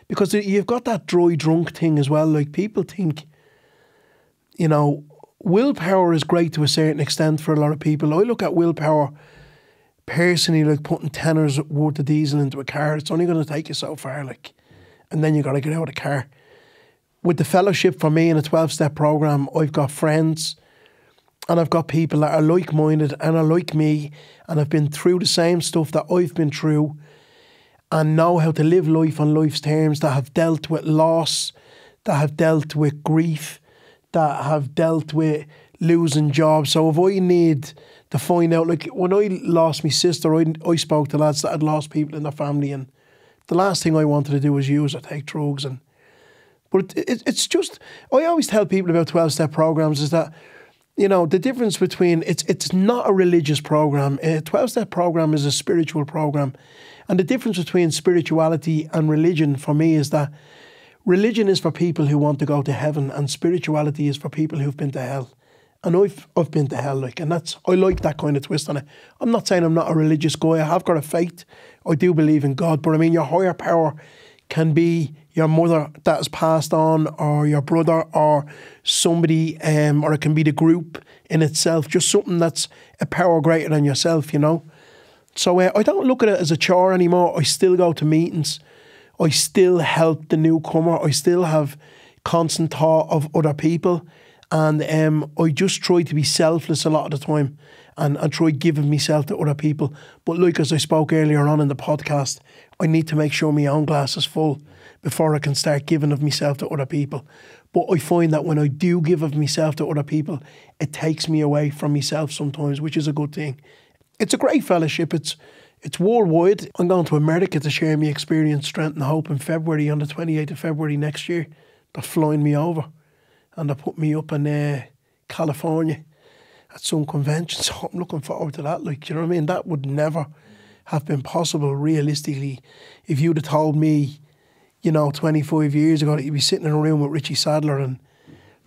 because you've got that dry drunk thing as well. Like people think you know, willpower is great to a certain extent for a lot of people. I look at willpower personally like putting tenors worth of diesel into a car. It's only going to take you so far, like, and then you got to get out of the car. With the fellowship for me in a 12 step program, I've got friends and I've got people that are like minded and are like me and have been through the same stuff that I've been through and know how to live life on life's terms that have dealt with loss, that have dealt with grief, that have dealt with losing jobs. So if I need to find out, like when I lost my sister, I, I spoke to lads that had lost people in their family, and the last thing I wanted to do was use or take drugs. And but it, it, it's just I always tell people about twelve step programs is that you know the difference between it's it's not a religious program. A twelve step program is a spiritual program, and the difference between spirituality and religion for me is that religion is for people who want to go to heaven, and spirituality is for people who've been to hell. And I've I've been to hell, like, and that's I like that kind of twist on it. I'm not saying I'm not a religious guy. I have got a faith. I do believe in God, but I mean, your higher power can be your mother that has passed on, or your brother, or somebody, um, or it can be the group in itself. Just something that's a power greater than yourself, you know. So uh, I don't look at it as a chore anymore. I still go to meetings. I still help the newcomer. I still have constant thought of other people. And um, I just try to be selfless a lot of the time and, and try giving myself to other people. But like as I spoke earlier on in the podcast, I need to make sure my own glass is full before I can start giving of myself to other people. But I find that when I do give of myself to other people, it takes me away from myself sometimes, which is a good thing. It's a great fellowship. It's it's worldwide. I'm going to America to share my experience, strength and hope in February, on the 28th of February next year. They're flying me over and they put me up in uh, California at some convention. So I'm looking forward to that. Like, you know what I mean? That would never have been possible realistically if you'd have told me, you know, 25 years ago that you'd be sitting in a room with Richie Sadlier and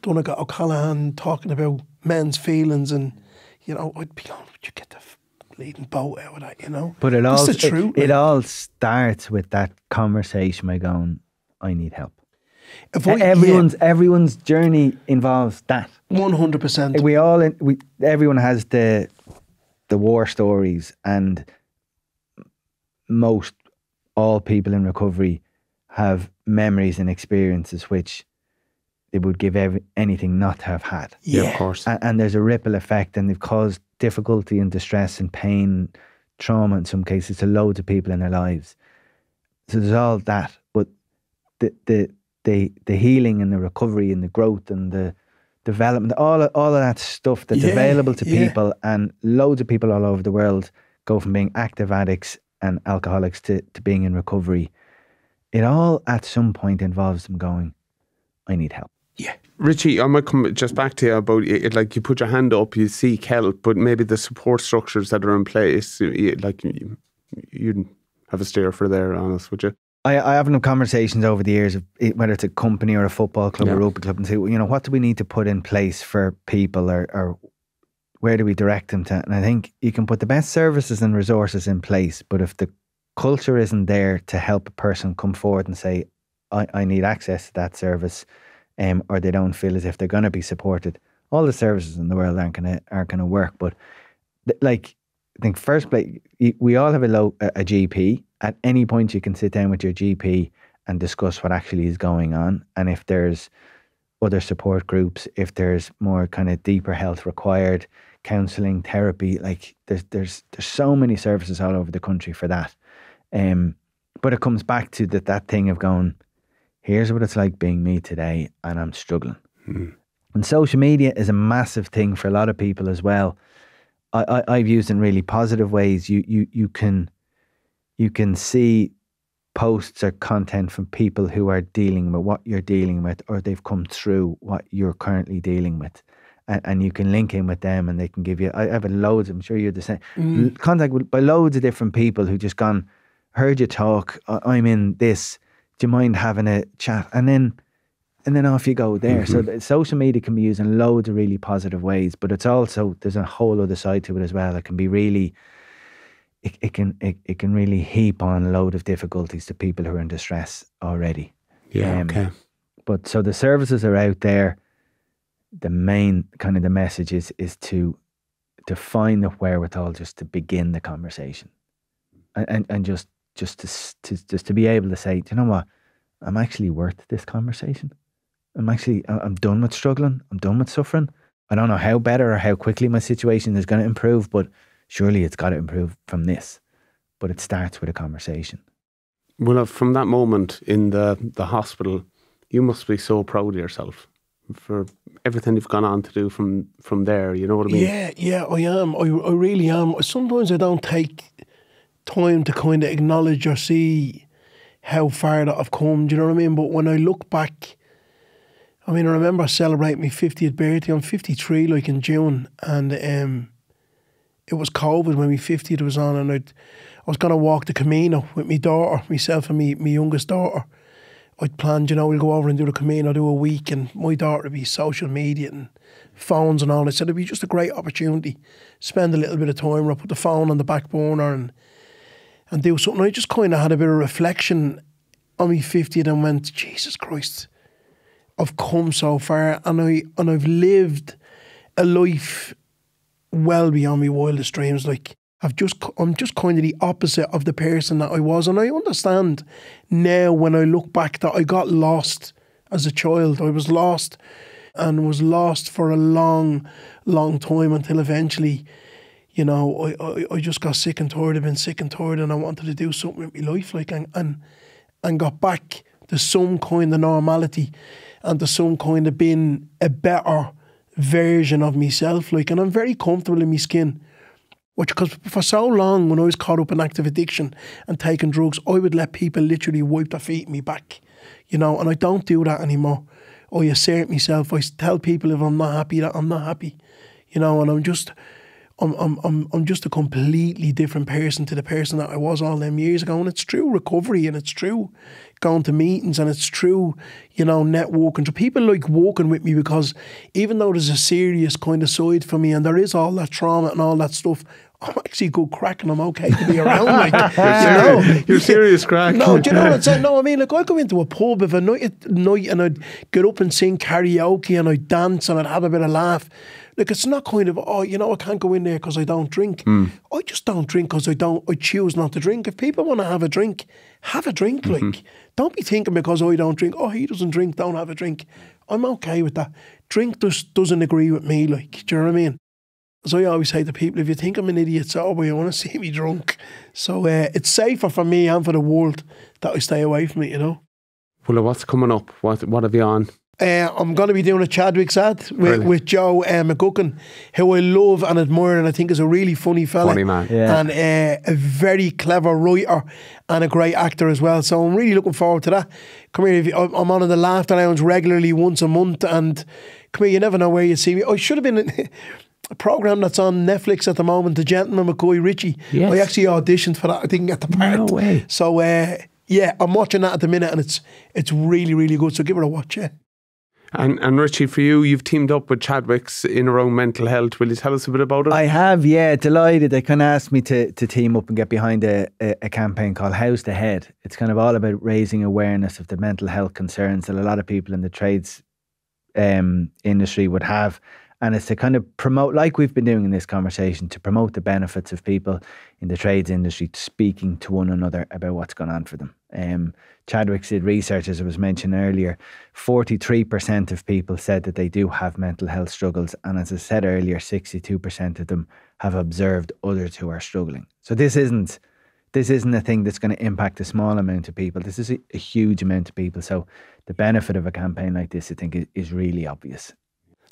Donncha O'Callaghan talking about men's feelings and, you know, I'd be going, would you get the bleeding boat out of that, you know? But it all That's it- truth. it, all starts with that conversation by going, I need help. If I- everyone's everyone's journey involves that. 100%. We all in, we everyone has the the war stories and most all people in recovery have memories and experiences which they would give every, anything not to have had. yeah, yeah. of course. and, and there's a ripple effect and they've caused difficulty and distress and pain trauma in some cases to loads of people in their lives so there's all that but the the the, the healing and the recovery and the growth and the development all of, all of that stuff that's Yeah, available to yeah. people and loads of people all over the world go from being active addicts and alcoholics to, to being in recovery, it all at some point involves them going, I need help. Yeah. Richie, I might come just back to you about it. Like you put your hand up, you seek help, but maybe the support structures that are in place, like you'd have a steer for there, honest, would you? I, I have enough conversations over the years of whether it's a company or a football club yeah. or rugby club and say, you know, what do we need to put in place for people or, or where do we direct them to? And I think you can put the best services and resources in place, but if the culture isn't there to help a person come forward and say, I, I need access to that service, um, or they don't feel as if they're going to be supported, all the services in the world aren't going to aren't going to work. But th- like, I think first place, we all have a low a, a GP at any point you can sit down with your GP and discuss what actually is going on. And if there's other support groups, if there's more kind of deeper health required, counselling, therapy, like there's there's there's so many services all over the country for that. Um, but it comes back to that that thing of going, here's what it's like being me today, and I'm struggling. Mm. And social media is a massive thing for a lot of people as well. I, I, have used in really positive ways. You you you can you can see posts or content from people who are dealing with what you're dealing with or they've come through what you're currently dealing with. And, and you can link in with them and they can give you, I have loads, I'm sure you're the same, mm. contact with, by loads of different people who just gone, heard you talk, I'm in this, do you mind having a chat? And then, and then off you go there. Mm-hmm. So social media can be used in loads of really positive ways, but it's also, there's a whole other side to it as well. It can be really, it, it can it, it can really heap on a load of difficulties to people who are in distress already. Yeah. Um, okay. But so the services are out there. The main kind of the message is is to to find the wherewithal just to begin the conversation, and and, and just just to, to just to be able to say, you know what, I'm actually worth this conversation. I'm actually I'm done with struggling. I'm done with suffering. I don't know how better or how quickly my situation is going to improve, but surely it's got to improve from this. But it starts with a conversation. Well, uh, from that moment in the, the hospital, you must be so proud of yourself for everything you've gone on to do from from there. You know what I mean? Yeah, yeah, I am. I, I really am. Sometimes I don't take time to kind of acknowledge or see how far that I've come. Do you know what I mean? But when I look back, I mean, I remember celebrating my 50th birthday. I'm 53, like in June, and um, it was COVID when my 50th was on, and I'd, I was going to walk the Camino with my daughter, myself and me, my youngest daughter. I'd planned, you know, we'll go over and do the Camino, do a week, and my daughter would be social media and phones and all. I said it'd be just a great opportunity. Spend a little bit of time, or put the phone on the back burner and and do something. I just kind of had a bit of reflection on my 50th and went, Jesus Christ, I've come so far and I and I've lived a life well beyond my wildest dreams. Like I've just, I'm just kind of the opposite of the person that I was, and I understand now when I look back that I got lost as a child. I was lost, and was lost for a long, long time until eventually, you know, I, I, I just got sick and tired of being sick and tired, and I wanted to do something with my life, like and and, and got back to some kind of normality, and to some kind of being a better version of myself. Like, and I'm very comfortable in my skin. Which, because for so long, when I was caught up in active addiction and taking drugs, I would let people literally wipe their feet me back, you know, and I don't do that anymore. I assert myself. I tell people if I'm not happy that I'm not happy, you know, and I'm just, I'm, I'm, I'm, I'm just a completely different person to the person that I was all them years ago. And it's true recovery and it's true going to meetings and it's true, you know, networking. So people like walking with me because even though there's a serious kind of side for me and there is all that trauma and all that stuff, I'm actually good crack and I'm okay to be around. Like, you know, you're serious crack. No, do you know what I'm saying? No, I mean, like, I'd go into a pub if a night, night and I'd get up and sing karaoke and I'd dance and I'd have a bit of laugh. Like it's not kind of oh you know I can't go in there because I don't drink. Mm. I just don't drink because I don't. I choose not to drink. If people want to have a drink, have a drink. Mm-hmm. Like don't be thinking because I don't drink. Oh he doesn't drink. Don't have a drink. I'm okay with that. Drink just doesn't agree with me. Like do you know what I mean? So I always say to people, if you think I'm an idiot sober, you want to see me drunk. So uh, it's safer for me and for the world that I stay away from it. You know. Well, what's coming up? What What have you on? Uh, I'm going to be doing a Chadwicks ad with, with Joe uh, McGuckin, who I love and admire, and I think is a really funny fella. Funny man. Yeah. And uh, a very clever writer and a great actor as well. So I'm really looking forward to that. Come here, if you, I'm I'm on in the Laughter Lounge regularly once a month, and come here, you never know where you see me. I should have been. in A program that's on Netflix at the moment, The Gentlemen McCoy Ritchie. Yes. I actually auditioned for that. I didn't get the part. No way. So uh, yeah, I'm watching that at the minute, and it's it's really really good. So give it a watch. Yeah. And and Richie, for you, you've teamed up with Chadwicks in around mental health. Will you tell us a bit about it? I have, yeah, delighted. They kind of asked me to, to team up and get behind a, a, a campaign called How's the Head. It's kind of all about raising awareness of the mental health concerns that a lot of people in the trades um, industry would have. And it's to kind of promote, like we've been doing in this conversation, to promote the benefits of people in the trades industry speaking to one another about what's going on for them. Um, Chadwick did research, as I was mentioned earlier. 43% of people said that they do have mental health struggles. And as I said earlier, 62% of them have observed others who are struggling. So this isn't this isn't a thing that's going to impact a small amount of people. This is a, a huge amount of people. So the benefit of a campaign like this, I think, is, is really obvious.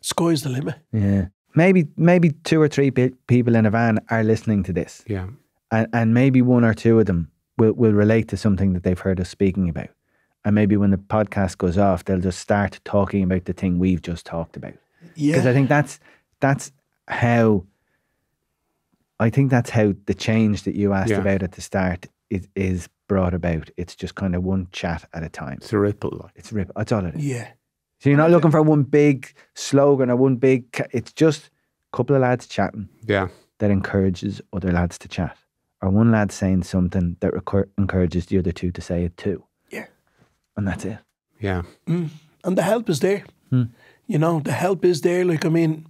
Sky's the limit. Yeah. Maybe maybe two or three pe- people in a van are listening to this, yeah. and, and maybe one or two of them will, will relate to something that they've heard us speaking about. And maybe when the podcast goes off, they'll just start talking about the thing we've just talked about. Yeah. Because I think that's that's how I think that's how the change that you asked Yeah. about at the start is, is brought about. It's just kind of one chat at a time. It's a ripple. Like. It's ripple. That's all it is. yeah. So you're not looking for one big slogan or one big. ca- It's just a couple of lads chatting Yeah. that encourages other lads to chat, or one lad saying something that recur- encourages the other two to say it too, Yeah. and that's it. Yeah. And the help is there. Hmm. You know, the help is there. Like, I mean,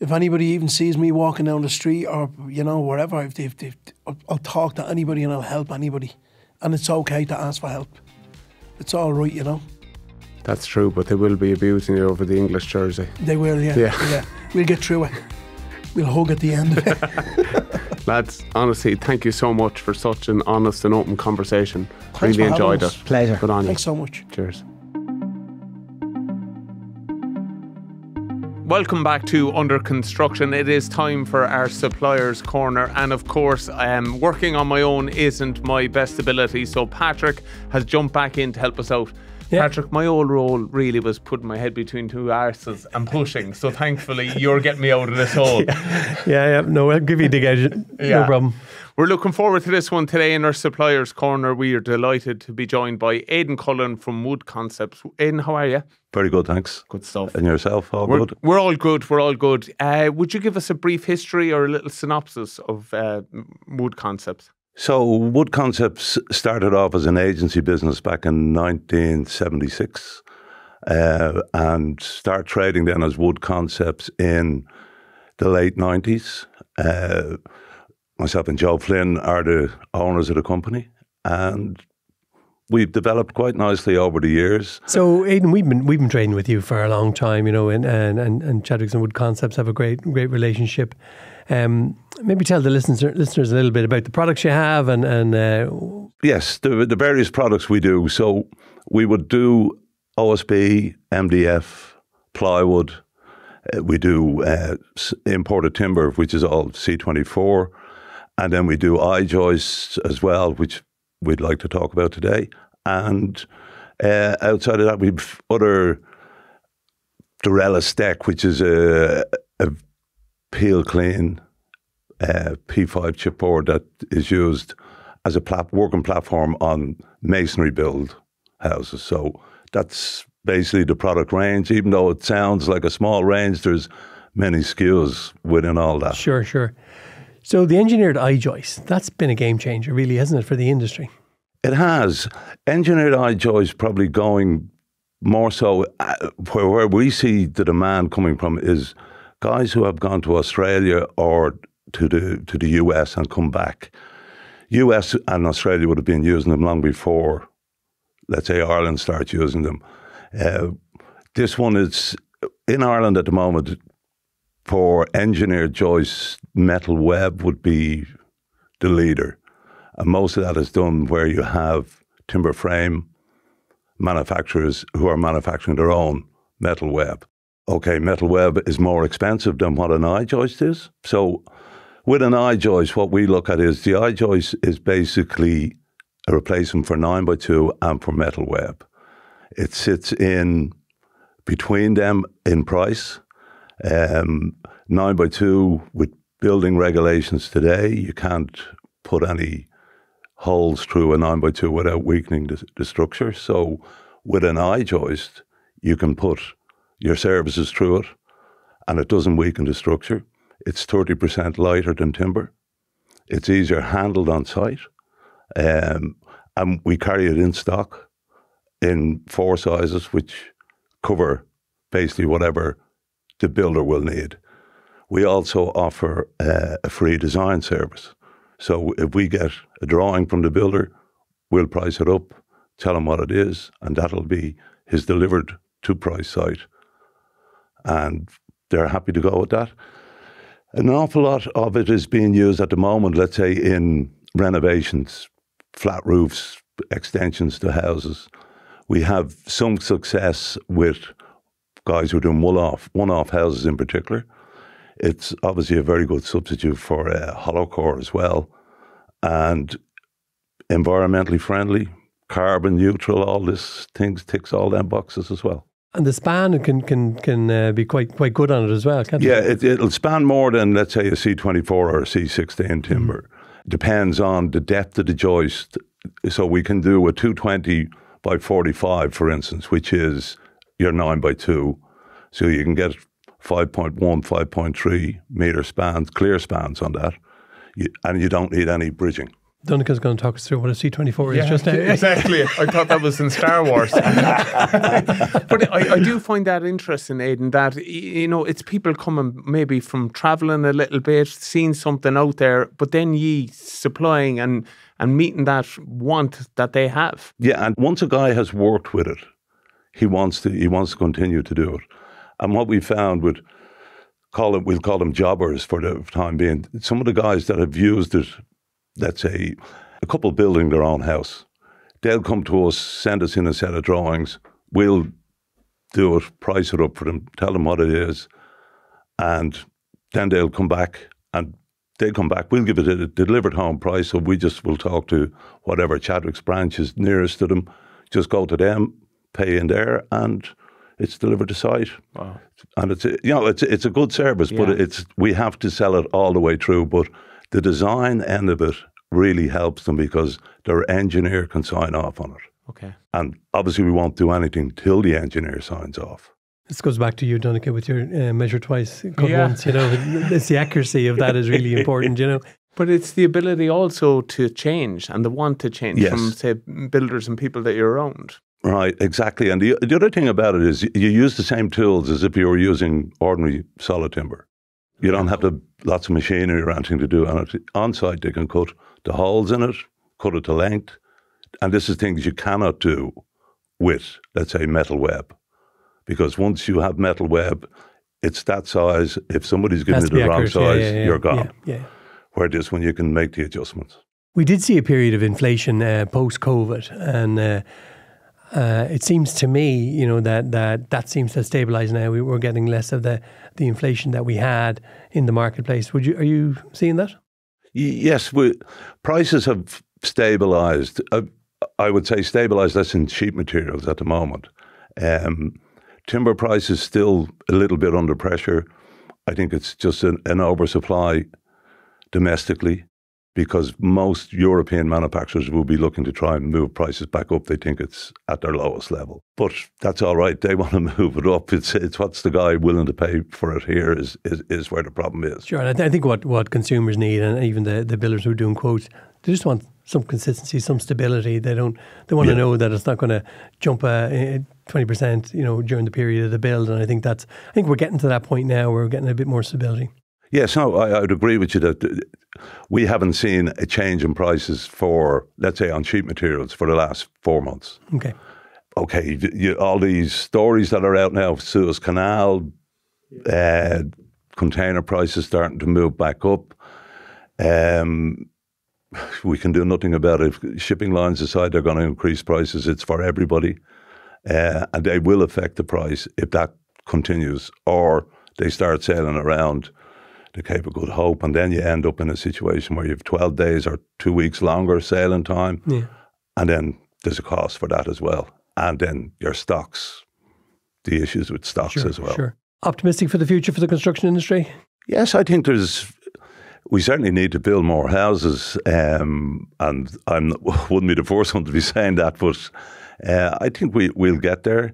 if anybody even sees me walking down the street or, you know, wherever, if they, if they, I'll, I'll talk to anybody and I'll help anybody. And it's okay to ask for help. It's all right, you know. That's true, but they will be abusing you over the English jersey. They will, yeah. Yeah. yeah. We'll get through it. We'll hug at the end of it. Lads, honestly, thank you so much for such an honest and open conversation. Thanks really for enjoyed us. it. Pleasure. Good on you. Thanks so much. Cheers. Welcome back to Under Construction. It is time for our suppliers corner, and of course, um, working on my own isn't my best ability. So Patrick has jumped back in to help us out. Patrick, my old role really was putting my head between two arses and pushing. So thankfully, you're getting me out of this hole. Yeah, yeah. No, I'll give you the dig out. Yeah. No problem. We're looking forward to this one today in our suppliers corner. We are delighted to be joined by Aidan Cullen from Wood Concepts. Aidan, how are you? Very good, thanks. Good stuff. And yourself, all We're, good? we're all good. We're all good. Uh, would you give us a brief history or a little synopsis of uh, Wood Concepts? So, Wood Concepts started off as an agency business back in 1976 uh, and started trading then as Wood Concepts in the late 90s. Uh, myself and Joe Flynn are the owners of the company, and we've developed quite nicely over the years. So, Aidan, we've been we've been trading with you for a long time, you know, and and and, and Chadwicks and Wood Concepts have a great great relationship. Um, maybe tell the listeners listeners a little bit about the products you have and and uh, Yes, the, the various products we do. So we would do OSB, MDF, plywood. Uh, we do uh, imported timber, which is all C24. And then we do I-joists as well, which we'd like to talk about today. And uh, outside of that, we've other Durelis deck, which is a, a peel clean uh, P5 chipboard that is used as a plat- working platform on masonry build houses. So that's basically the product range. Even though it sounds like a small range, there's many skills within all that. sure, sure. So the engineered I-joist that's been a game changer, really, hasn't it, for the industry? It has. Engineered I-joist probably going more so uh, where, where we see the demand coming from is guys who have gone to Australia or to the to the US and come back. US and Australia would have been using them long before, let's say, Ireland starts using them. Uh, this one is in Ireland at the moment for engineered joists, metal web would be the leader. And most of that is done where you have timber frame manufacturers who are manufacturing their own metal web. Okay, metal web is more expensive than what an I-joist is. So with an I-joist, what we look at is the I-joist is basically a replacement for 9 by 2 and for metal web. It sits in between them in price. Um, 9 by 2 with building regulations today, you can't put any holes through a 9 by 2 without weakening the, the structure. So with an I-joist, you can put your services through it and it doesn't weaken the structure. It's 30% lighter than timber. It's easier handled on site. Um, and we carry it in stock in four sizes, which cover basically whatever the builder will need. We also offer uh, a free design service. So if we get a drawing from the builder, we'll price it up, tell him what it is, and that'll be his delivered to price site. And they're happy to go with that. An awful lot of it is being used at the moment, let's say in renovations, flat roofs, extensions to houses. We have some success with guys who are doing one-off, one-off houses in particular. It's obviously a very good substitute for uh, hollow core as well, and environmentally friendly, carbon neutral. All this things ticks all them boxes as well. And the span can can can uh, be quite quite good on it as well, can't yeah, it? Yeah, it, will span more than let's say a C24 or a C16 timber. Mm. Depends on the depth of the joist. So we can do a 220 by 45, for instance, which is your 9 by 2. So you can get 5.1, 5.3 meter spans, clear spans on that. You, and you don't need any bridging. Donncha's going to talk us through what a C24 yeah, is just now. exactly. I thought that was in Star Wars. but I, I, do find that interesting, Aidan, that, you know, it's people coming maybe from travelling a little bit, seeing something out there, but then ye supplying and, and meeting that want that they have. Yeah, and once a guy has worked with it, he wants to he wants to continue to do it. And what we found with call it we'll call them jobbers for the time being. Some of the guys that have used it, let's say a couple building their own house, they'll come to us, send us in a set of drawings. We'll do it, price it up for them, tell them what it is, and then they'll come back and they come back. We'll give it a delivered home price, so we just will talk to whatever Chadwick's branch is nearest to them. Just go to them, pay in there, and it's delivered to site. Wow. And it's you know it's it's a good service, yeah. but it's we have to sell it all the way through. But the design end of it really helps them because their engineer can sign off on it. Okay. And obviously, we won't do anything till the engineer signs off. This goes back to you, Donncha, with your uh, measure twice, cut yeah. once. You know, it's the accuracy of that is really important. You know. But it's the ability also to change and the want to change yes. from, say, builders and people that you're around. Right, exactly. And the, the other thing about it is you use the same tools as if you were using ordinary solid timber. You don't have to lots of machinery or anything to do on it. On site, they can cut the holes in it, cut it to length, and this is things you cannot do with, let's say, metal web, because once you have metal web, it's that size. If somebody's giving you the wrong size, yeah, yeah, yeah. you're gone. Yeah, Where this one you can make the adjustments. We did see a period of inflation uh, post COVID, and. Uh, uh, it seems to me, you know, that that that seems to stabilise now. We, are getting less of the the inflation that we had in the marketplace. Would you are you seeing that? Yes, we, prices have stabilised. Uh, I would say stabilised less in sheet materials at the moment. Um, timber prices still a little bit under pressure. I think it's just an, an oversupply domestically because most European manufacturers will be looking to try and move prices back up. They think it's at their lowest level. But that's all right. They want to move it up. It's it's what's the guy willing to pay for it here is is, is where the problem is. Sure. I, th- I think what, what consumers need and even the, the builders who are doing quotes, they just want some consistency, some stability. They don't. They want yeah. to know that it's not going to jump uh, twenty uh, percent, you know, during the period of the build. And I think that's. I think we're getting to that point now. where We're getting a bit more stability. Yes, no, I, I would agree with you that we haven't seen a change in prices for, let's say, on sheet materials for the last four months. Okay. Okay, you, all these stories that are out now, of Suez Canal, uh, container prices starting to move back up. Um, we can do nothing about it. Shipping lines decide they're going to increase prices. It's for everybody, uh, and they will affect the price if that continues, or they start sailing around the Cape of Good Hope, and then you end up in a situation where you have 12 days or two weeks longer sailing time, yeah. and then there's a cost for that as well. And then your stocks, the issues with stocks sure, as well. Sure. Optimistic for the future for the construction industry? Yes, I think there's. We certainly need to build more houses, um, and I wouldn't be the first one to be saying that, but uh, I think we we'll get there.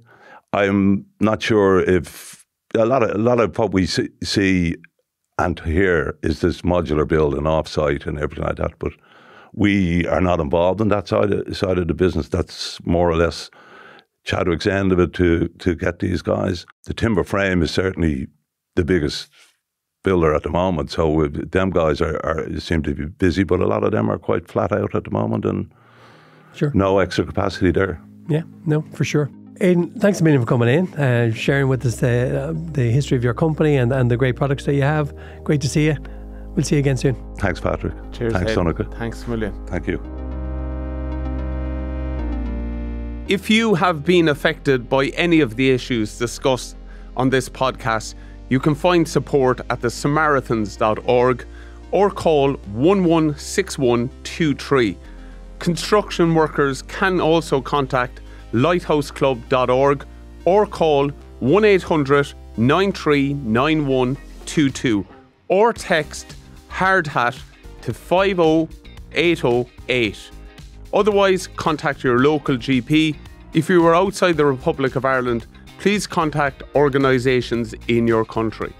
I'm not sure if a lot of a lot of what we see, see and here is this modular build and offsite and everything like that, but we are not involved in that side of, side of the business. That's more or less Chadwick's end of it to to get these guys. The timber frame is certainly the biggest builder at the moment. So them guys are, are, seem to be busy, but a lot of them are quite flat out at the moment, and sure. no extra capacity there. Yeah, no, for sure. Aidan, thanks a million for coming in, uh, sharing with us the, uh, the history of your company and, and the great products that you have. Great to see you. We'll see you again soon. Thanks, Patrick. Cheers. Thanks, Donncha. Thanks a million. Thank you. If you have been affected by any of the issues discussed on this podcast, you can find support at the samaritans.org or call 116123. Construction workers can also contact lighthouseclub.org or call 1 800 939122 or text hardhat to 50808. Otherwise, contact your local GP. If you are outside the Republic of Ireland, please contact organisations in your country.